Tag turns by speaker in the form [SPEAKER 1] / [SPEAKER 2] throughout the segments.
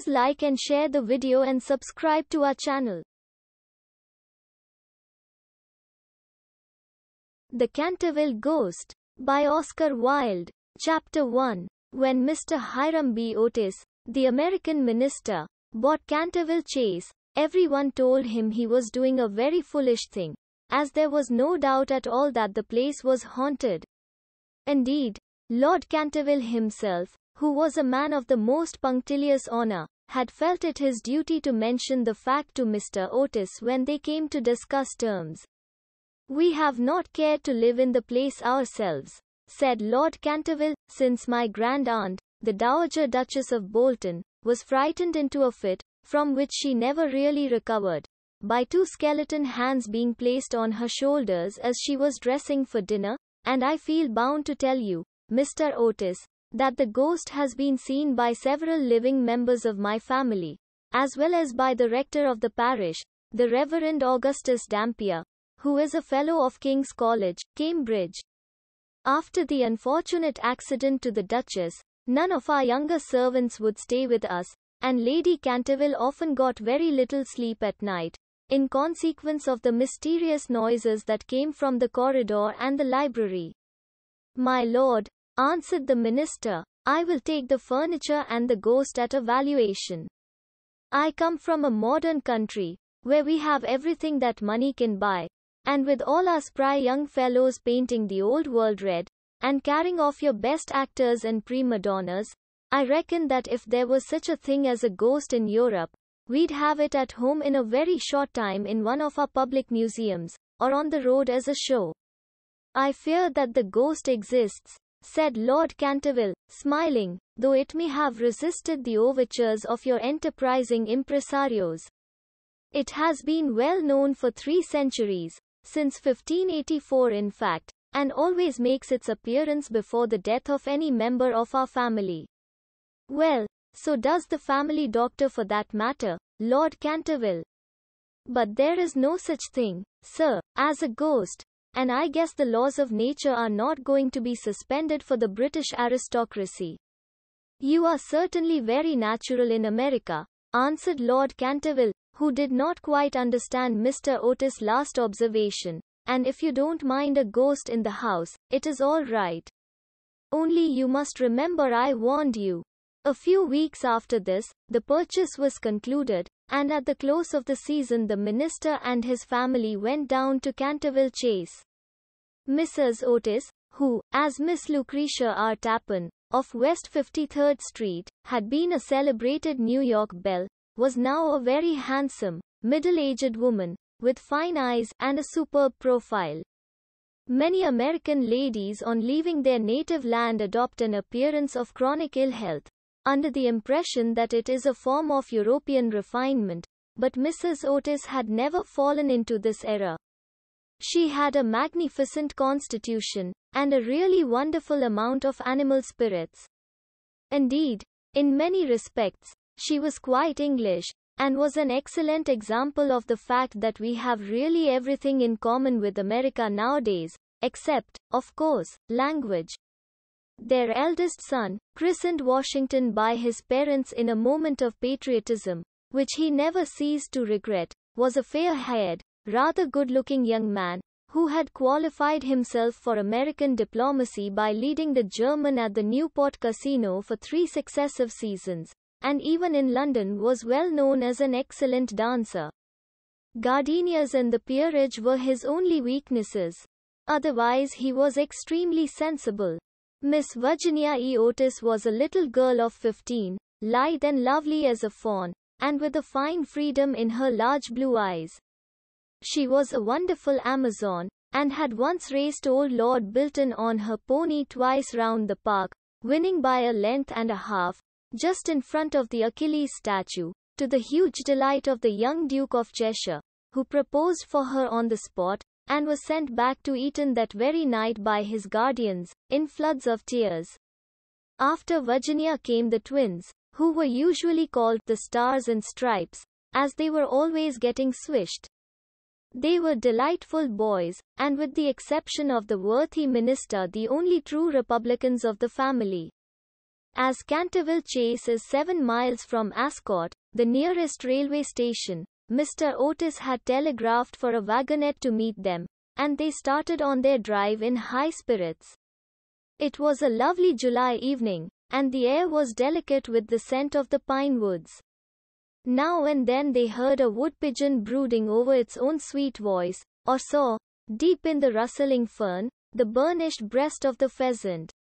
[SPEAKER 1] Please like and share the video and subscribe to our channel. The Canterville Ghost by Oscar Wilde. Chapter 1. When Mr. Hiram B. Otis, the American minister, bought Canterville Chase, everyone told him he was doing a very foolish thing, as there was no doubt at all that the place was haunted. Indeed, Lord Canterville himself, who was a man of the most punctilious honor, had felt it his duty to mention the fact to Mr. Otis when they came to discuss terms. We have not cared to live in the place ourselves, said Lord Canterville, since my grand aunt, the Dowager Duchess of Bolton, was frightened into a fit, from which she never really recovered, by two skeleton hands being placed on her shoulders as she was dressing for dinner, and I feel bound to tell you, Mr. Otis, that the ghost has been seen by several living members of my family, as well as by the rector of the parish, the Reverend Augustus Dampier, who is a fellow of King's College, Cambridge. After the unfortunate accident to the Duchess, none of our younger servants would stay with us, and Lady Canterville often got very little sleep at night, in consequence of the mysterious noises that came from the corridor and the library. My lord, answered the minister, I will take the furniture and the ghost at a valuation. I come from a modern country, where we have everything that money can buy, and with all our spry young fellows painting the old world red, and carrying off your best actors and prima donnas, I reckon that if there was such a thing as a ghost in Europe, we'd have it at home in a very short time in one of our public museums, or on the road as a show. I fear that the ghost exists, said Lord Canterville, smiling, though it may have resisted the overtures of your enterprising impresarios. It has been well known for three centuries, since 1584 in fact, and always makes its appearance before the death of any member of our family. Well, so does the family doctor for that matter, Lord Canterville. But there is no such thing, sir, as a ghost, and I guess the laws of nature are not going to be suspended for the British aristocracy. You are certainly very natural in America, answered Lord Canterville, who did not quite understand Mr. Otis' last observation. And if you don't mind a ghost in the house, it is all right. Only you must remember I warned you. A few weeks after this, the purchase was concluded, and at the close of the season the minister and his family went down to Canterville Chase. Mrs. Otis, who, as Miss Lucretia R. Tappan, of West 53rd Street, had been a celebrated New York belle, was now a very handsome, middle-aged woman, with fine eyes and a superb profile. Many American ladies on leaving their native land adopt an appearance of chronic ill health, under the impression that it is a form of European refinement, but Mrs. Otis had never fallen into this error. She had a magnificent constitution, and a really wonderful amount of animal spirits. Indeed, in many respects, she was quite English, and was an excellent example of the fact that we have really everything in common with America nowadays, except, of course, language. Their eldest son, christened Washington by his parents in a moment of patriotism, which he never ceased to regret, was a fair-haired, rather good-looking young man, who had qualified himself for American diplomacy by leading the German at the Newport Casino for three successive seasons, and even in London was well known as an excellent dancer. Gardenias and the peerage were his only weaknesses. Otherwise he was extremely sensible. Miss Virginia E. Otis was a little girl of 15, lithe and lovely as a fawn, and with a fine freedom in her large blue eyes. She was a wonderful Amazon, and had once raced old Lord Bilton on her pony twice round the park, winning by a length and a half, just in front of the Achilles statue, to the huge delight of the young Duke of Cheshire, who proposed for her on the spot, and was sent back to Eton that very night by his guardians, in floods of tears. After Virginia came the twins, who were usually called the Stars and Stripes, as they were always getting swished. They were delightful boys, and with the exception of the worthy minister the only true Republicans of the family. As Canterville Chase is seven miles from Ascot, the nearest railway station, Mr. Otis had telegraphed for a wagonette to meet them, and they started on their drive in high spirits. It was a lovely July evening, and the air was delicate with the scent of the pine woods. Now and then they heard a wood pigeon brooding over its own sweet voice, or saw, deep in the rustling fern, the burnished breast of the pheasant.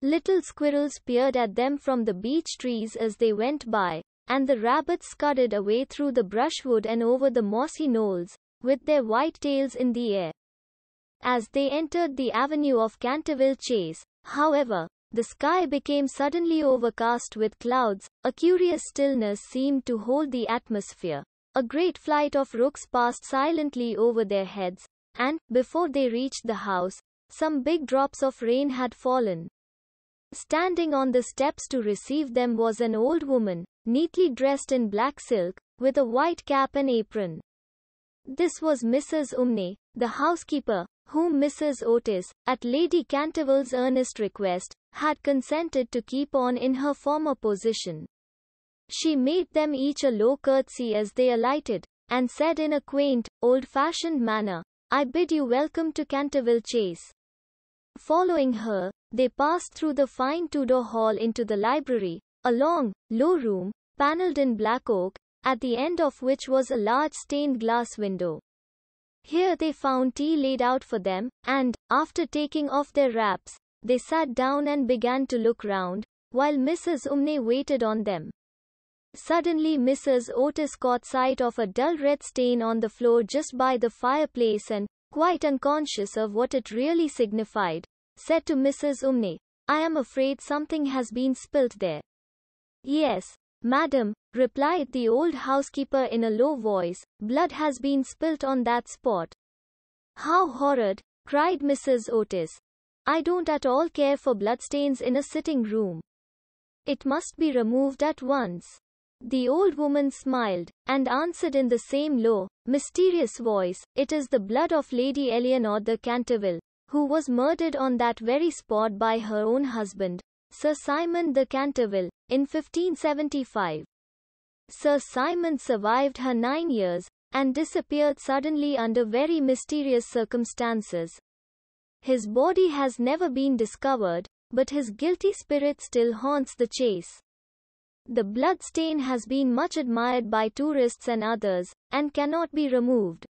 [SPEAKER 1] Little squirrels peered at them from the beech trees as they went by, and the rabbits scudded away through the brushwood and over the mossy knolls, with their white tails in the air. As they entered the avenue of Canterville Chase, however, the sky became suddenly overcast with clouds, a curious stillness seemed to hold the atmosphere. A great flight of rooks passed silently over their heads, and, before they reached the house, some big drops of rain had fallen. Standing on the steps to receive them was an old woman, neatly dressed in black silk, with a white cap and apron. This was Mrs. Umney, the housekeeper, whom Mrs. Otis, at Lady Canterville's earnest request, had consented to keep on in her former position. She made them each a low curtsy as they alighted, and said in a quaint, old-fashioned manner, I bid you welcome to Canterville Chase. Following her, they passed through the fine Tudor hall into the library, a long, low room, panelled in black oak, at the end of which was a large stained glass window. Here they found tea laid out for them, and, after taking off their wraps, they sat down and began to look round, while Mrs. Umney waited on them. Suddenly Mrs. Otis caught sight of a dull red stain on the floor just by the fireplace and, quite unconscious of what it really signified, said to Mrs. Umney, I am afraid something has been spilt there. Yes, madam, replied the old housekeeper in a low voice, blood has been spilt on that spot. How horrid, cried Mrs. Otis, I don't at all care for bloodstains in a sitting room. It must be removed at once. The old woman smiled, and answered in the same low, mysterious voice, It is the blood of Lady Eleanor de Canterville, who was murdered on that very spot by her own husband, Sir Simon de Canterville, in 1575. Sir Simon survived her nine years, and disappeared suddenly under very mysterious circumstances. His body has never been discovered, but his guilty spirit still haunts the chase. The blood stain has been much admired by tourists and others, and cannot be removed.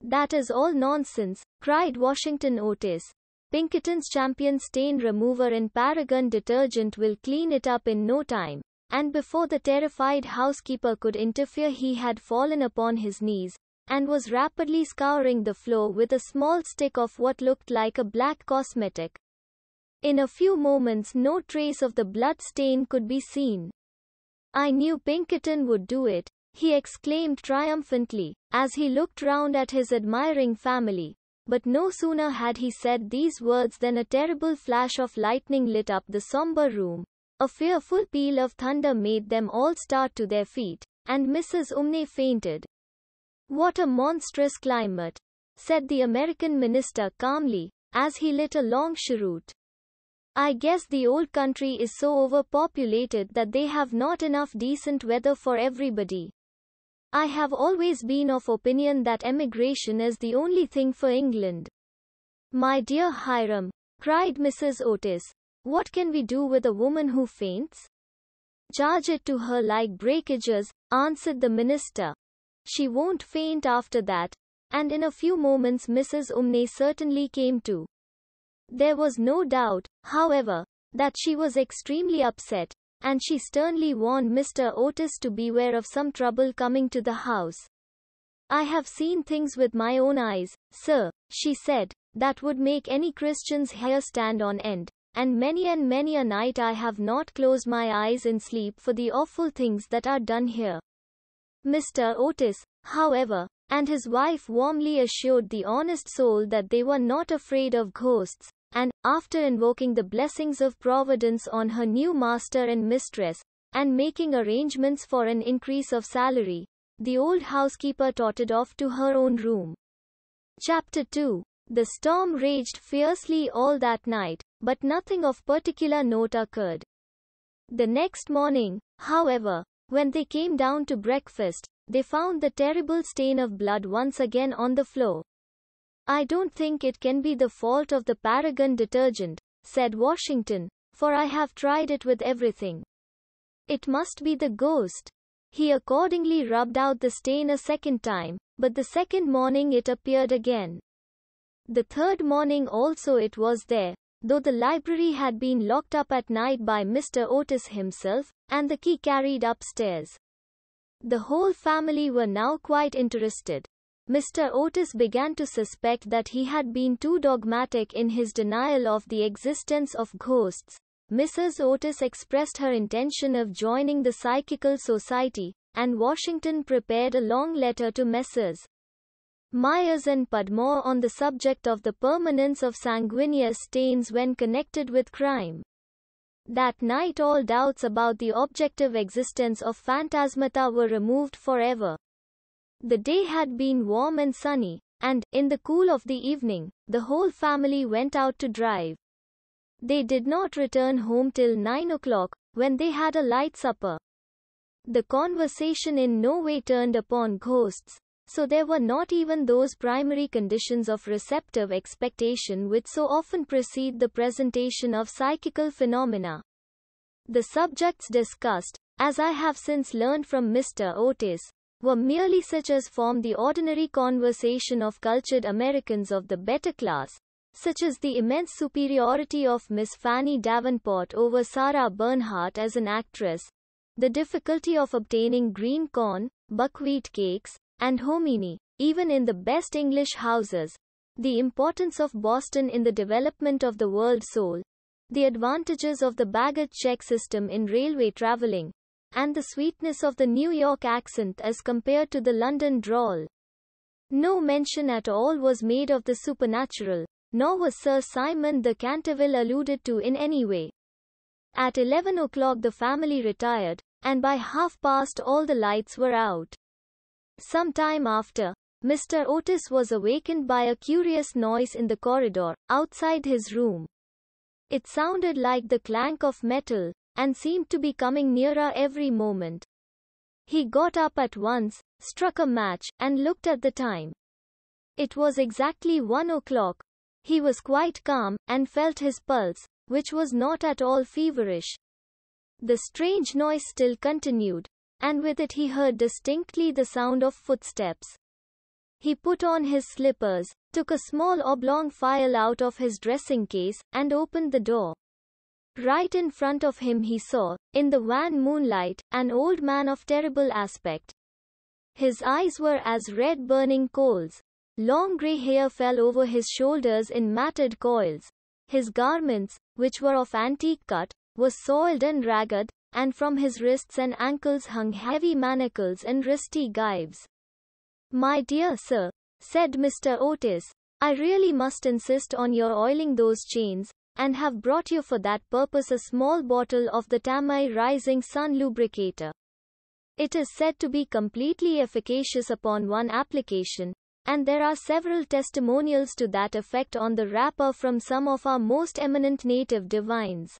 [SPEAKER 1] That is all nonsense, cried Washington Otis. Pinkerton's champion stain remover and Paragon detergent will clean it up in no time. And before the terrified housekeeper could interfere, he had fallen upon his knees, and was rapidly scouring the floor with a small stick of what looked like a black cosmetic. In a few moments no trace of the blood stain could be seen. I knew Pinkerton would do it, he exclaimed triumphantly, as he looked round at his admiring family. But no sooner had he said these words than a terrible flash of lightning lit up the somber room. A fearful peal of thunder made them all start to their feet, and Mrs. Umney fainted. What a monstrous climate, said the American minister calmly, as he lit a long cheroot. I guess the old country is so overpopulated that they have not enough decent weather for everybody. I have always been of opinion that emigration is the only thing for England. My dear Hiram, cried Mrs. Otis, what can we do with a woman who faints? Charge it to her like breakages, answered the minister. She won't faint after that, and in a few moments Mrs. Umney certainly came to. There was no doubt, however, that she was extremely upset, and she sternly warned Mr. Otis to beware of some trouble coming to the house. I have seen things with my own eyes, sir, she said, that would make any Christian's hair stand on end, and many and many a night I have not closed my eyes in sleep for the awful things that are done here. Mr. Otis, however, and his wife warmly assured the honest soul that they were not afraid of ghosts, and, after invoking the blessings of Providence on her new master and mistress, and making arrangements for an increase of salary, the old housekeeper tottered off to her own room. Chapter 2 The storm raged fiercely all that night, but nothing of particular note occurred. The next morning, however, when they came down to breakfast, they found the terrible stain of blood once again on the floor. I don't think it can be the fault of the Paragon detergent, said Washington, for I have tried it with everything. It must be the ghost. He accordingly rubbed out the stain a second time, but the second morning it appeared again. The third morning also it was there, though the library had been locked up at night by Mr. Otis himself, and the key carried upstairs. The whole family were now quite interested. Mr. Otis began to suspect that he had been too dogmatic in his denial of the existence of ghosts. Mrs. Otis expressed her intention of joining the Psychical Society, and Washington prepared a long letter to Messrs. Myers and Podmore on the subject of the permanence of sanguineous stains when connected with crime. That night all doubts about the objective existence of phantasmata were removed forever. The day had been warm and sunny, and, in the cool of the evening, the whole family went out to drive. They did not return home till nine o'clock, when they had a light supper. The conversation in no way turned upon ghosts, so there were not even those primary conditions of receptive expectation which so often precede the presentation of psychical phenomena. The subjects discussed, as I have since learned from Mr. Otis, were merely such as form the ordinary conversation of cultured Americans of the better class, such as the immense superiority of Miss Fanny Davenport over Sarah Bernhardt as an actress, the difficulty of obtaining green corn, buckwheat cakes, and hominy, even in the best English houses, the importance of Boston in the development of the world soul, the advantages of the baggage check system in railway traveling, and the sweetness of the New York accent as compared to the London drawl. No mention at all was made of the supernatural, nor was Sir Simon de Canterville alluded to in any way. At 11 o'clock the family retired, and by half past all the lights were out. Some time after, Mr. Otis was awakened by a curious noise in the corridor, outside his room. It sounded like the clank of metal, and seemed to be coming nearer every moment. He got up at once, struck a match, and looked at the time. It was exactly one o'clock. He was quite calm, and felt his pulse, which was not at all feverish. The strange noise still continued, and with it he heard distinctly the sound of footsteps. He put on his slippers, took a small oblong file out of his dressing case, and opened the door. Right in front of him he saw, in the wan moonlight, an old man of terrible aspect. His eyes were as red burning coals. Long grey hair fell over his shoulders in matted coils. His garments, which were of antique cut, were soiled and ragged, and from his wrists and ankles hung heavy manacles and wristy gyves. My dear sir, said Mr. Otis, I really must insist on your oiling those chains, and have brought you for that purpose a small bottle of the Tammany Rising Sun Lubricator. It is said to be completely efficacious upon one application, and there are several testimonials to that effect on the wrapper from some of our most eminent native divines.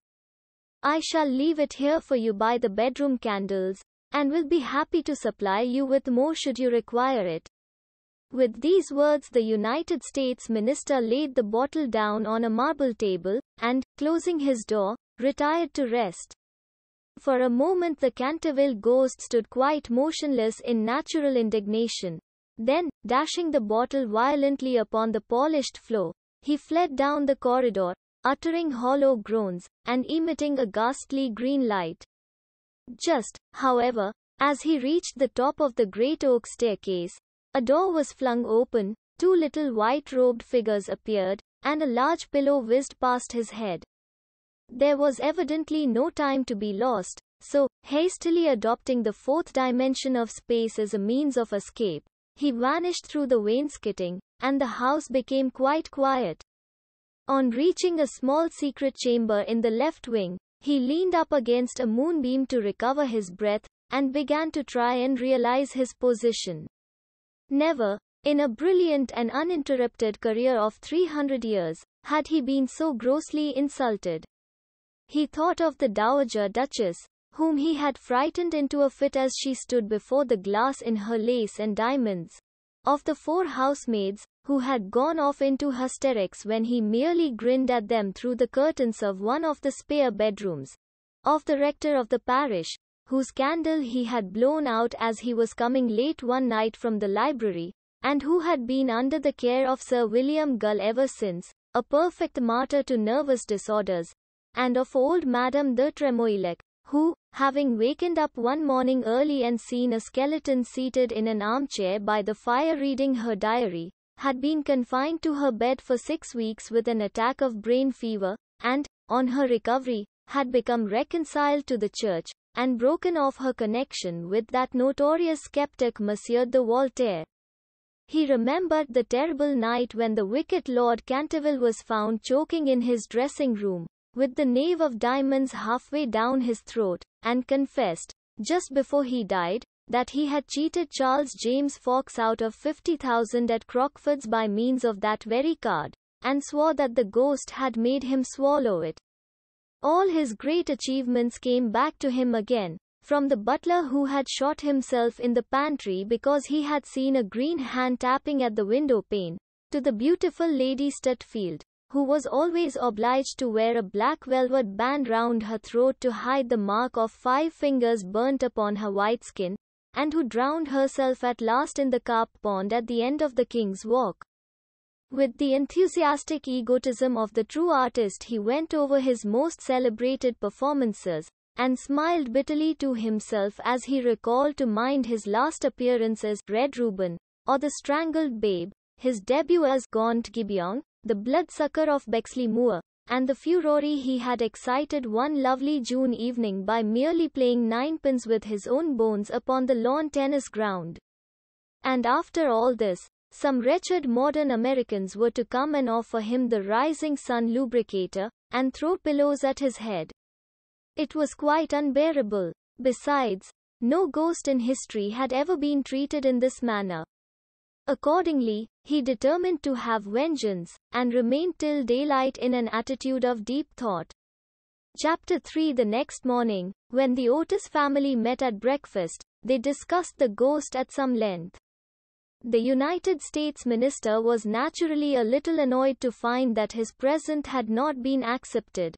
[SPEAKER 1] I shall leave it here for you by the bedroom candles, and will be happy to supply you with more should you require it. With these words the United States minister laid the bottle down on a marble table, and, closing his door, retired to rest. For a moment the Canterville ghost stood quite motionless in natural indignation. Then, dashing the bottle violently upon the polished floor, he fled down the corridor, uttering hollow groans, and emitting a ghastly green light. Just, however, as he reached the top of the great oak staircase, a door was flung open, two little white-robed figures appeared, and a large pillow whizzed past his head. There was evidently no time to be lost, so, hastily adopting the fourth dimension of space as a means of escape, he vanished through the wainscoting, and the house became quite quiet. On reaching a small secret chamber in the left wing, he leaned up against a moonbeam to recover his breath, and began to try and realize his position. Never, in a brilliant and uninterrupted career of 300 years, had he been so grossly insulted. He thought of the Dowager Duchess, whom he had frightened into a fit as she stood before the glass in her lace and diamonds. Of the four housemaids, who had gone off into hysterics when he merely grinned at them through the curtains of one of the spare bedrooms. Of the rector of the parish, whose candle he had blown out as he was coming late one night from the library, and who had been under the care of Sir William Gull ever since, a perfect martyr to nervous disorders, and of old Madame de Tremouillac, who, having wakened up one morning early and seen a skeleton seated in an armchair by the fire reading her diary, had been confined to her bed for six weeks with an attack of brain fever, and, on her recovery, had become reconciled to the church, and broken off her connection with that notorious skeptic Monsieur de Voltaire. He remembered the terrible night when the wicked Lord Canterville was found choking in his dressing room, with the knave of diamonds halfway down his throat, and confessed, just before he died, that he had cheated Charles James Fox out of 50,000 at Crockford's by means of that very card, and swore that the ghost had made him swallow it. All his great achievements came back to him again, from the butler who had shot himself in the pantry because he had seen a green hand tapping at the window pane, to the beautiful Lady Stutfield, who was always obliged to wear a black velvet band round her throat to hide the mark of five fingers burnt upon her white skin, and who drowned herself at last in the carp pond at the end of the King's Walk. With the enthusiastic egotism of the true artist he went over his most celebrated performances, and smiled bitterly to himself as he recalled to mind his last appearance as Red Reuben, or the Strangled Babe, his debut as Gaunt Gibeon, the bloodsucker of Bexley Moor, and the furore he had excited one lovely June evening by merely playing ninepins with his own bones upon the lawn tennis ground. And after all this, some wretched modern Americans were to come and offer him the Rising Sun lubricator, and throw pillows at his head. It was quite unbearable. Besides, no ghost in history had ever been treated in this manner. Accordingly, he determined to have vengeance, and remained till daylight in an attitude of deep thought. Chapter 3 The next morning, when the Otis family met at breakfast, they discussed the ghost at some length. The United States minister was naturally a little annoyed to find that his present had not been accepted.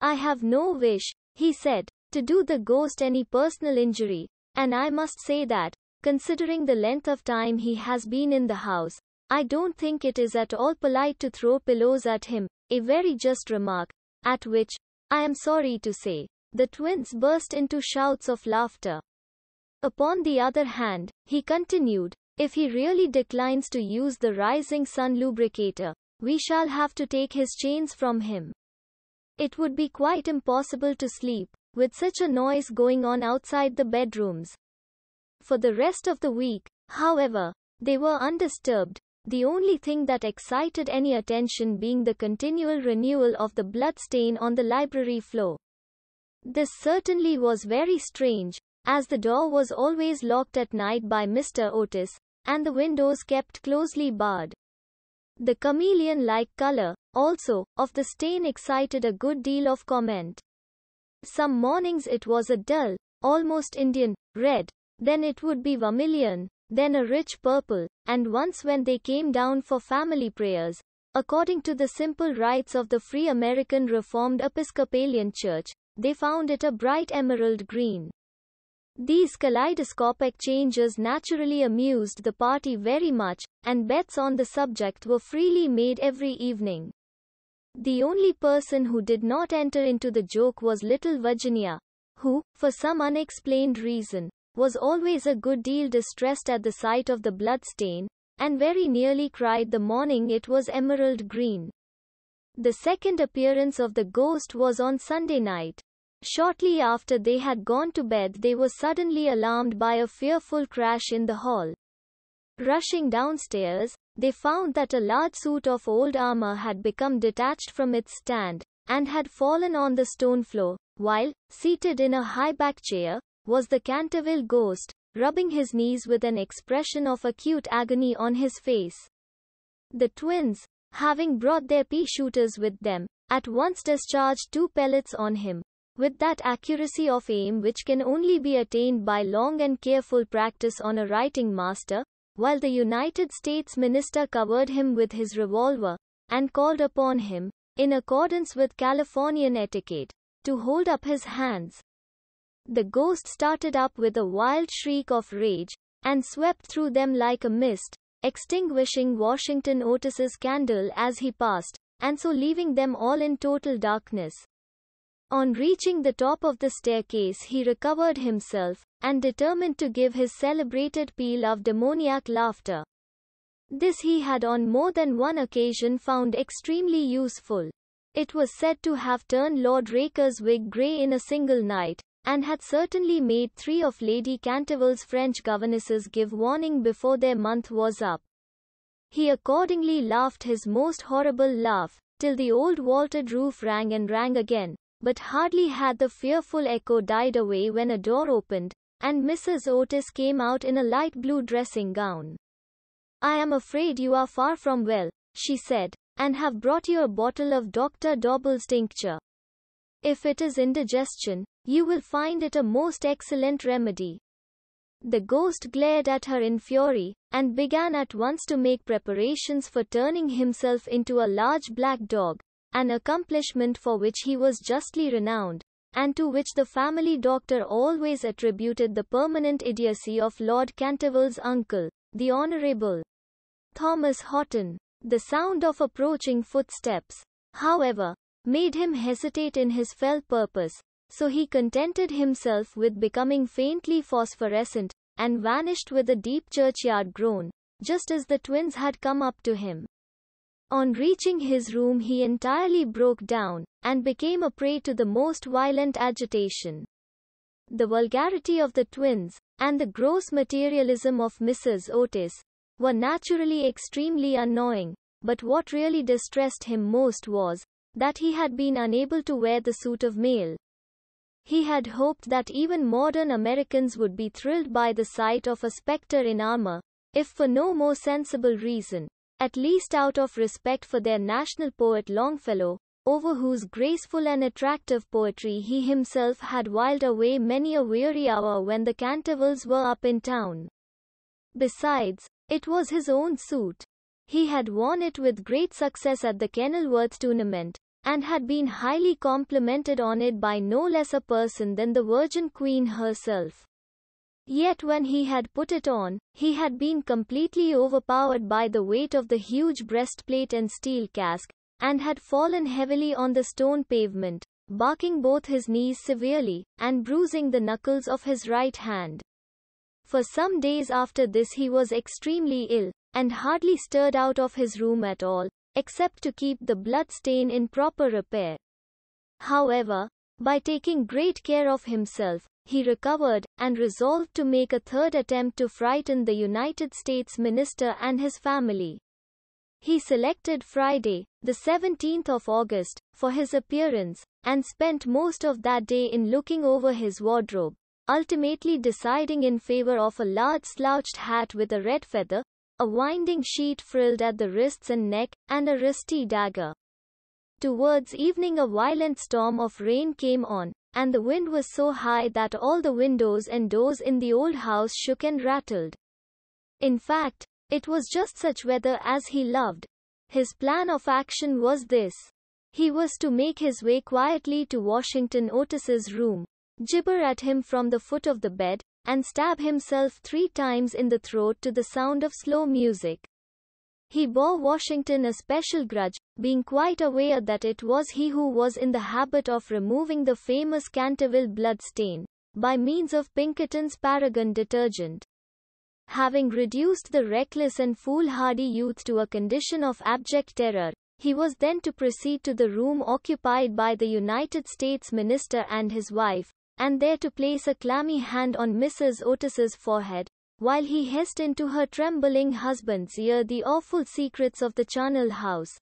[SPEAKER 1] I have no wish, he said, to do the ghost any personal injury, and I must say that, Considering the length of time he has been in the house, I don't think it is at all polite to throw pillows at him, a very just remark, at which, I am sorry to say, the twins burst into shouts of laughter. Upon the other hand, he continued, if he really declines to use the rising sun lubricator, we shall have to take his chains from him. It would be quite impossible to sleep, with such a noise going on outside the bedrooms. For the rest of the week, however, they were undisturbed, the only thing that excited any attention being the continual renewal of the blood stain on the library floor. This certainly was very strange, as the door was always locked at night by Mr. Otis, and the windows kept closely barred. The chameleon-like color, also, of the stain excited a good deal of comment. Some mornings it was a dull, almost Indian, red, then it would be vermilion, then a rich purple, and once when they came down for family prayers, according to the simple rites of the Free American Reformed Episcopalian Church, they found it a bright emerald green. These kaleidoscopic changes naturally amused the party very much, and bets on the subject were freely made every evening. The only person who did not enter into the joke was little Virginia, who, for some unexplained reason, was always a good deal distressed at the sight of the blood stain, and very nearly cried the morning it was emerald green. The second appearance of the ghost was on Sunday night. Shortly after they had gone to bed they were suddenly alarmed by a fearful crash in the hall. Rushing downstairs, they found that a large suit of old armor had become detached from its stand, and had fallen on the stone floor, while, seated in a high-back chair, was the Canterville ghost, rubbing his knees with an expression of acute agony on his face. The twins, having brought their pea shooters with them, at once discharged two pellets on him, with that accuracy of aim which can only be attained by long and careful practice on a writing master, while the United States minister covered him with his revolver, and called upon him, in accordance with Californian etiquette, to hold up his hands. The ghost started up with a wild shriek of rage, and swept through them like a mist, extinguishing Washington Otis's candle as he passed, and so leaving them all in total darkness. On reaching the top of the staircase he recovered himself, and determined to give his celebrated peal of demoniac laughter. This he had on more than one occasion found extremely useful. It was said to have turned Lord Raker's wig grey in a single night, and had certainly made three of Lady Canterville's French governesses give warning before their month was up. He accordingly laughed his most horrible laugh, till the old vaulted roof rang and rang again, but hardly had the fearful echo died away when a door opened, and Mrs. Otis came out in a light blue dressing gown. I am afraid you are far from well, she said, and have brought you a bottle of Dr. Dobell's tincture. If it is indigestion, you will find it a most excellent remedy. The ghost glared at her in fury, and began at once to make preparations for turning himself into a large black dog, an accomplishment for which he was justly renowned, and to which the family doctor always attributed the permanent idiocy of Lord Canterville's uncle, the Honourable Thomas Horton. The sound of approaching footsteps, however, made him hesitate in his fell purpose, so he contented himself with becoming faintly phosphorescent, and vanished with a deep churchyard groan, just as the twins had come up to him. On reaching his room he entirely broke down, and became a prey to the most violent agitation. The vulgarity of the twins, and the gross materialism of Mrs. Otis, were naturally extremely annoying, but what really distressed him most was, that he had been unable to wear the suit of mail. He had hoped that even modern Americans would be thrilled by the sight of a spectre in armor, if for no more sensible reason, at least out of respect for their national poet Longfellow, over whose graceful and attractive poetry he himself had whiled away many a weary hour when the Cantervilles were up in town. Besides, it was his own suit. He had worn it with great success at the Kenilworth tournament, and had been highly complimented on it by no less a person than the Virgin Queen herself. Yet when he had put it on, he had been completely overpowered by the weight of the huge breastplate and steel casque, and had fallen heavily on the stone pavement, barking both his knees severely, and bruising the knuckles of his right hand. For some days after this he was extremely ill, and hardly stirred out of his room at all, except to keep the blood stain in proper repair. However, by taking great care of himself, he recovered, and resolved to make a third attempt to frighten the United States minister and his family. He selected Friday, the 17th of August, for his appearance, and spent most of that day in looking over his wardrobe, ultimately deciding in favor of a large slouched hat with a red feather, a winding sheet frilled at the wrists and neck, and a rusty dagger. Towards evening a violent storm of rain came on, and the wind was so high that all the windows and doors in the old house shook and rattled. In fact, it was just such weather as he loved. His plan of action was this. He was to make his way quietly to Washington Otis's room, gibber at him from the foot of the bed, and stab himself three times in the throat to the sound of slow music. He bore Washington a special grudge, being quite aware that it was he who was in the habit of removing the famous Canterville blood stain, by means of Pinkerton's Paragon detergent. Having reduced the reckless and foolhardy youth to a condition of abject terror, he was then to proceed to the room occupied by the United States minister and his wife, and there to place a clammy hand on Mrs. Otis's forehead, while he hissed into her trembling husband's ear the awful secrets of the charnel house.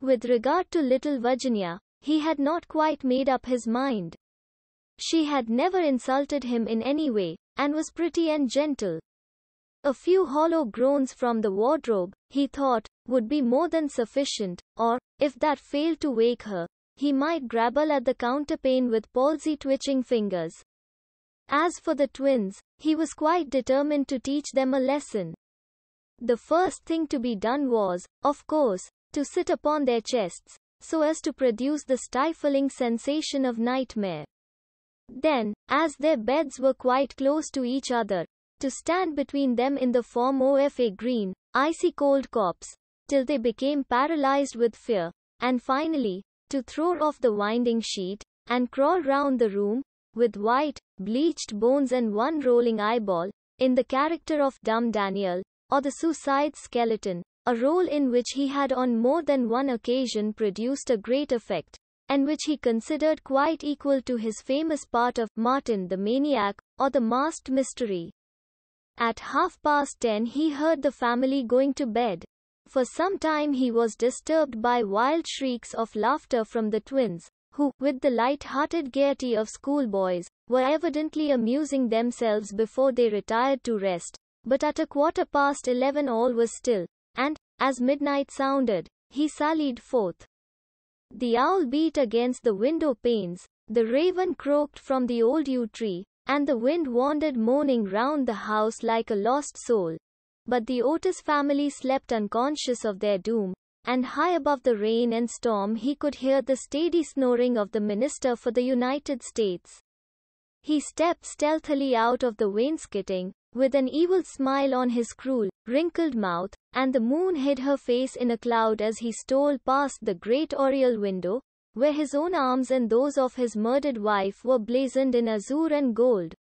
[SPEAKER 1] With regard to little Virginia, he had not quite made up his mind. She had never insulted him in any way, and was pretty and gentle. A few hollow groans from the wardrobe, he thought, would be more than sufficient, or, if that failed to wake her, he might grapple at the counterpane with palsy-twitching fingers. As for the twins, he was quite determined to teach them a lesson. The first thing to be done was, of course, to sit upon their chests, so as to produce the stifling sensation of nightmare. Then, as their beds were quite close to each other, to stand between them in the form of a green, icy cold corpse, till they became paralyzed with fear, and finally, to throw off the winding sheet, and crawl round the room, with white, bleached bones and one rolling eyeball, in the character of Dumb Daniel, or the suicide skeleton, a role in which he had on more than one occasion produced a great effect, and which he considered quite equal to his famous part of Martin the Maniac, or the Masked Mystery. At half past ten he heard the family going to bed. For some time he was disturbed by wild shrieks of laughter from the twins, who, with the light-hearted gaiety of schoolboys, were evidently amusing themselves before they retired to rest. But at a quarter past eleven all was still, and, as midnight sounded, he sallied forth. The owl beat against the window panes, the raven croaked from the old yew tree, and the wind wandered moaning round the house like a lost soul. But the Otis family slept unconscious of their doom, and high above the rain and storm he could hear the steady snoring of the Minister for the United States. He stepped stealthily out of the wainscoting, with an evil smile on his cruel, wrinkled mouth, and the moon hid her face in a cloud as he stole past the great oriel window, where his own arms and those of his murdered wife were blazoned in azure and gold.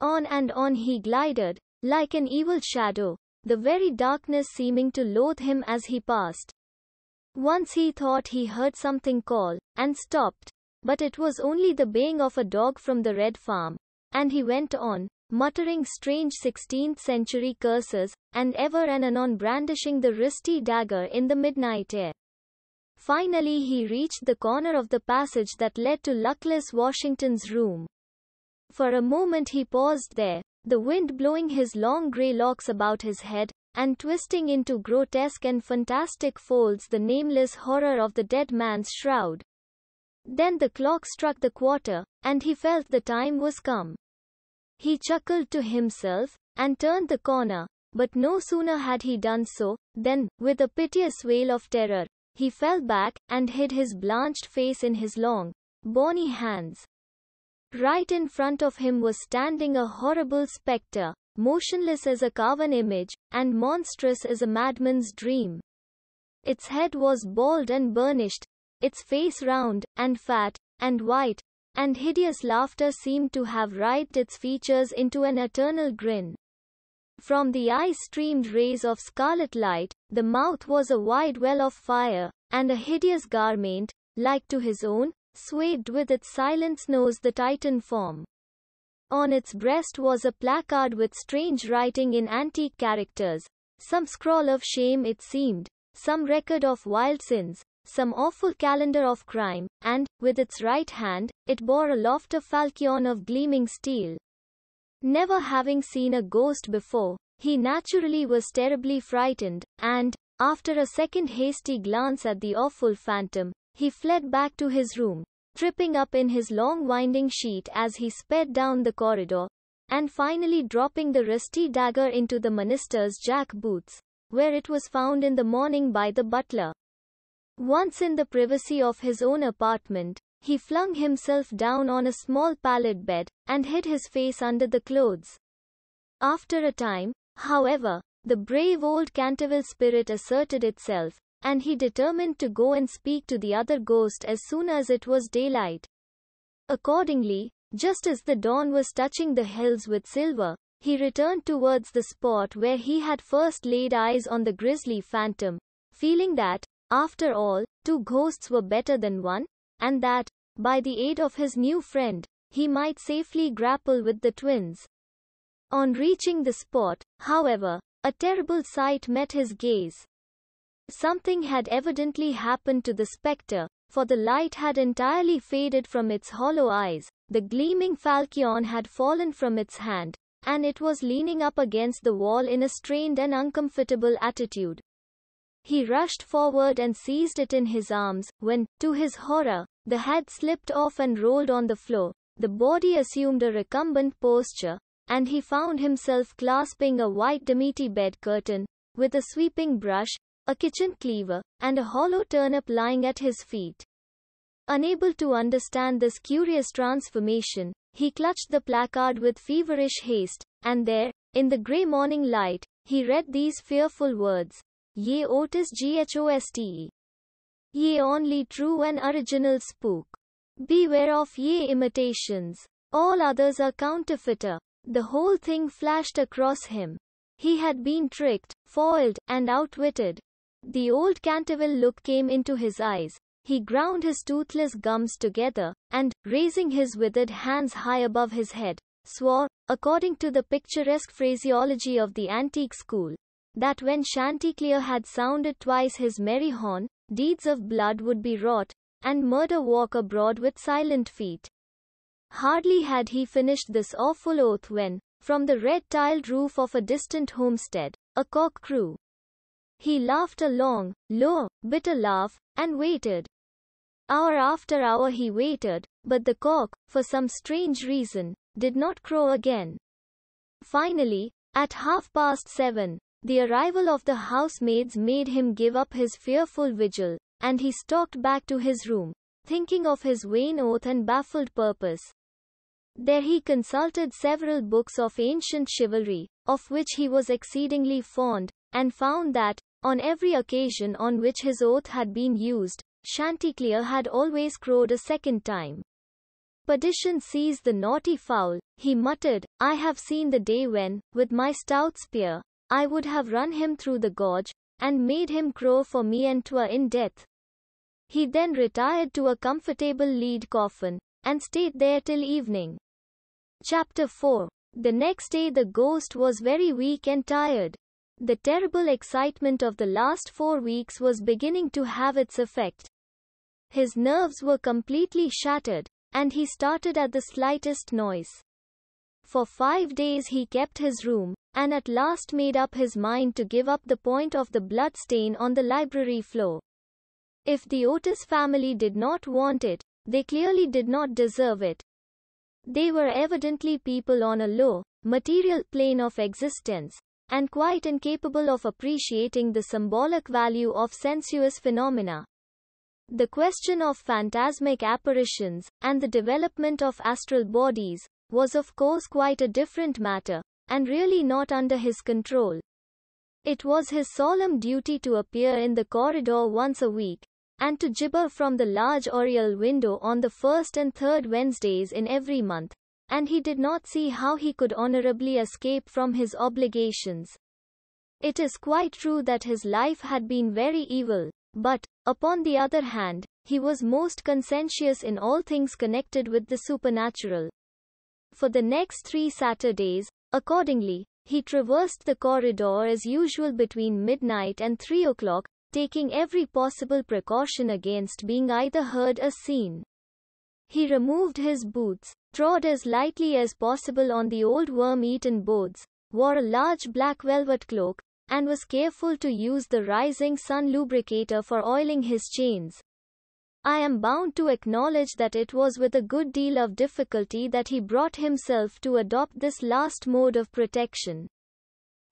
[SPEAKER 1] On and on he glided, like an evil shadow, the very darkness seeming to loathe him as he passed. Once he thought he heard something call, and stopped, but it was only the baying of a dog from the Red Farm, and he went on, muttering strange 16th century curses, and ever and anon brandishing the wristy dagger in the midnight air. Finally he reached the corner of the passage that led to luckless Washington's room. For a moment he paused there, the wind blowing his long grey locks about his head, and twisting into grotesque and fantastic folds the nameless horror of the dead man's shroud. Then the clock struck the quarter, and he felt the time was come. He chuckled to himself, and turned the corner, but no sooner had he done so, than, with a piteous wail of terror, he fell back, and hid his blanched face in his long, bony hands. Right in front of him was standing a horrible spectre, motionless as a carven image, and monstrous as a madman's dream. Its head was bald and burnished, its face round, and fat, and white, and hideous laughter seemed to have writhed its features into an eternal grin. From the eyes streamed rays of scarlet light, the mouth was a wide well of fire, and a hideous garment, like to his own, swayed with its silent snows the Titan form. On its breast was a placard with strange writing in antique characters, some scrawl of shame it seemed, some record of wild sins, some awful calendar of crime, and, with its right hand, it bore a falchion of gleaming steel. Never having seen a ghost before, he naturally was terribly frightened, and, after a second hasty glance at the awful phantom, he fled back to his room, tripping up in his long winding sheet as he sped down the corridor, and finally dropping the rusty dagger into the minister's jack boots, where it was found in the morning by the butler. Once in the privacy of his own apartment, he flung himself down on a small pallet bed, and hid his face under the clothes. After a time, however, the brave old Canterville spirit asserted itself, and he determined to go and speak to the other ghost as soon as it was daylight. Accordingly, just as the dawn was touching the hills with silver, he returned towards the spot where he had first laid eyes on the grisly phantom, feeling that, after all, two ghosts were better than one, and that, by the aid of his new friend, he might safely grapple with the twins. On reaching the spot, however, a terrible sight met his gaze. Something had evidently happened to the spectre, for the light had entirely faded from its hollow eyes, the gleaming falchion had fallen from its hand, and it was leaning up against the wall in a strained and uncomfortable attitude. He rushed forward and seized it in his arms, when, to his horror, the head slipped off and rolled on the floor. The body assumed a recumbent posture, and he found himself clasping a white dimity bed curtain, with a sweeping brush, a kitchen cleaver, and a hollow turnip lying at his feet. Unable to understand this curious transformation, he clutched the placard with feverish haste, and there, in the grey morning light, he read these fearful words Ye otis ghoste. Ye only true and original spook. Beware of ye imitations. All others are counterfeiter. The whole thing flashed across him. He had been tricked, foiled, and outwitted. The old Canterville look came into his eyes. He ground his toothless gums together, and, raising his withered hands high above his head, swore, according to the picturesque phraseology of the antique school, that when Chanticleer had sounded twice his merry horn, deeds of blood would be wrought, and murder walk abroad with silent feet. Hardly had he finished this awful oath when, from the red-tiled roof of a distant homestead, a cock crew. He laughed a long, low, bitter laugh, and waited. Hour after hour he waited, but the cock, for some strange reason, did not crow again. Finally, at half past seven, the arrival of the housemaids made him give up his fearful vigil, and he stalked back to his room, thinking of his vain oath and baffled purpose. There he consulted several books of ancient chivalry, of which he was exceedingly fond, and found that, on every occasion on which his oath had been used, Chanticleer had always crowed a second time. Perdition seize the naughty fowl, he muttered, I have seen the day when, with my stout spear, I would have run him through the gorge, and made him crow for me and twere in death. He then retired to a comfortable lead coffin, and stayed there till evening. Chapter 4 The next day the ghost was very weak and tired. The terrible excitement of the last four weeks was beginning to have its effect. His nerves were completely shattered, and he started at the slightest noise. For five days he kept his room, and at last made up his mind to give up the point of the blood stain on the library floor. If the Otis family did not want it, they clearly did not deserve it. They were evidently people on a low, material plane of existence, and quite incapable of appreciating the symbolic value of sensuous phenomena. The question of phantasmic apparitions, and the development of astral bodies, was of course quite a different matter, and really not under his control. It was his solemn duty to appear in the corridor once a week, and to gibber from the large oriel window on the first and third Wednesdays in every month, and he did not see how he could honorably escape from his obligations. It is quite true that his life had been very evil, but, upon the other hand, he was most conscientious in all things connected with the supernatural. For the next three Saturdays, Accordingly, he traversed the corridor as usual between midnight and 3 o'clock, taking every possible precaution against being either heard or seen. He removed his boots, trod as lightly as possible on the old worm-eaten boards, wore a large black velvet cloak, and was careful to use the rising sun lubricator for oiling his chains. I am bound to acknowledge that it was with a good deal of difficulty that he brought himself to adopt this last mode of protection.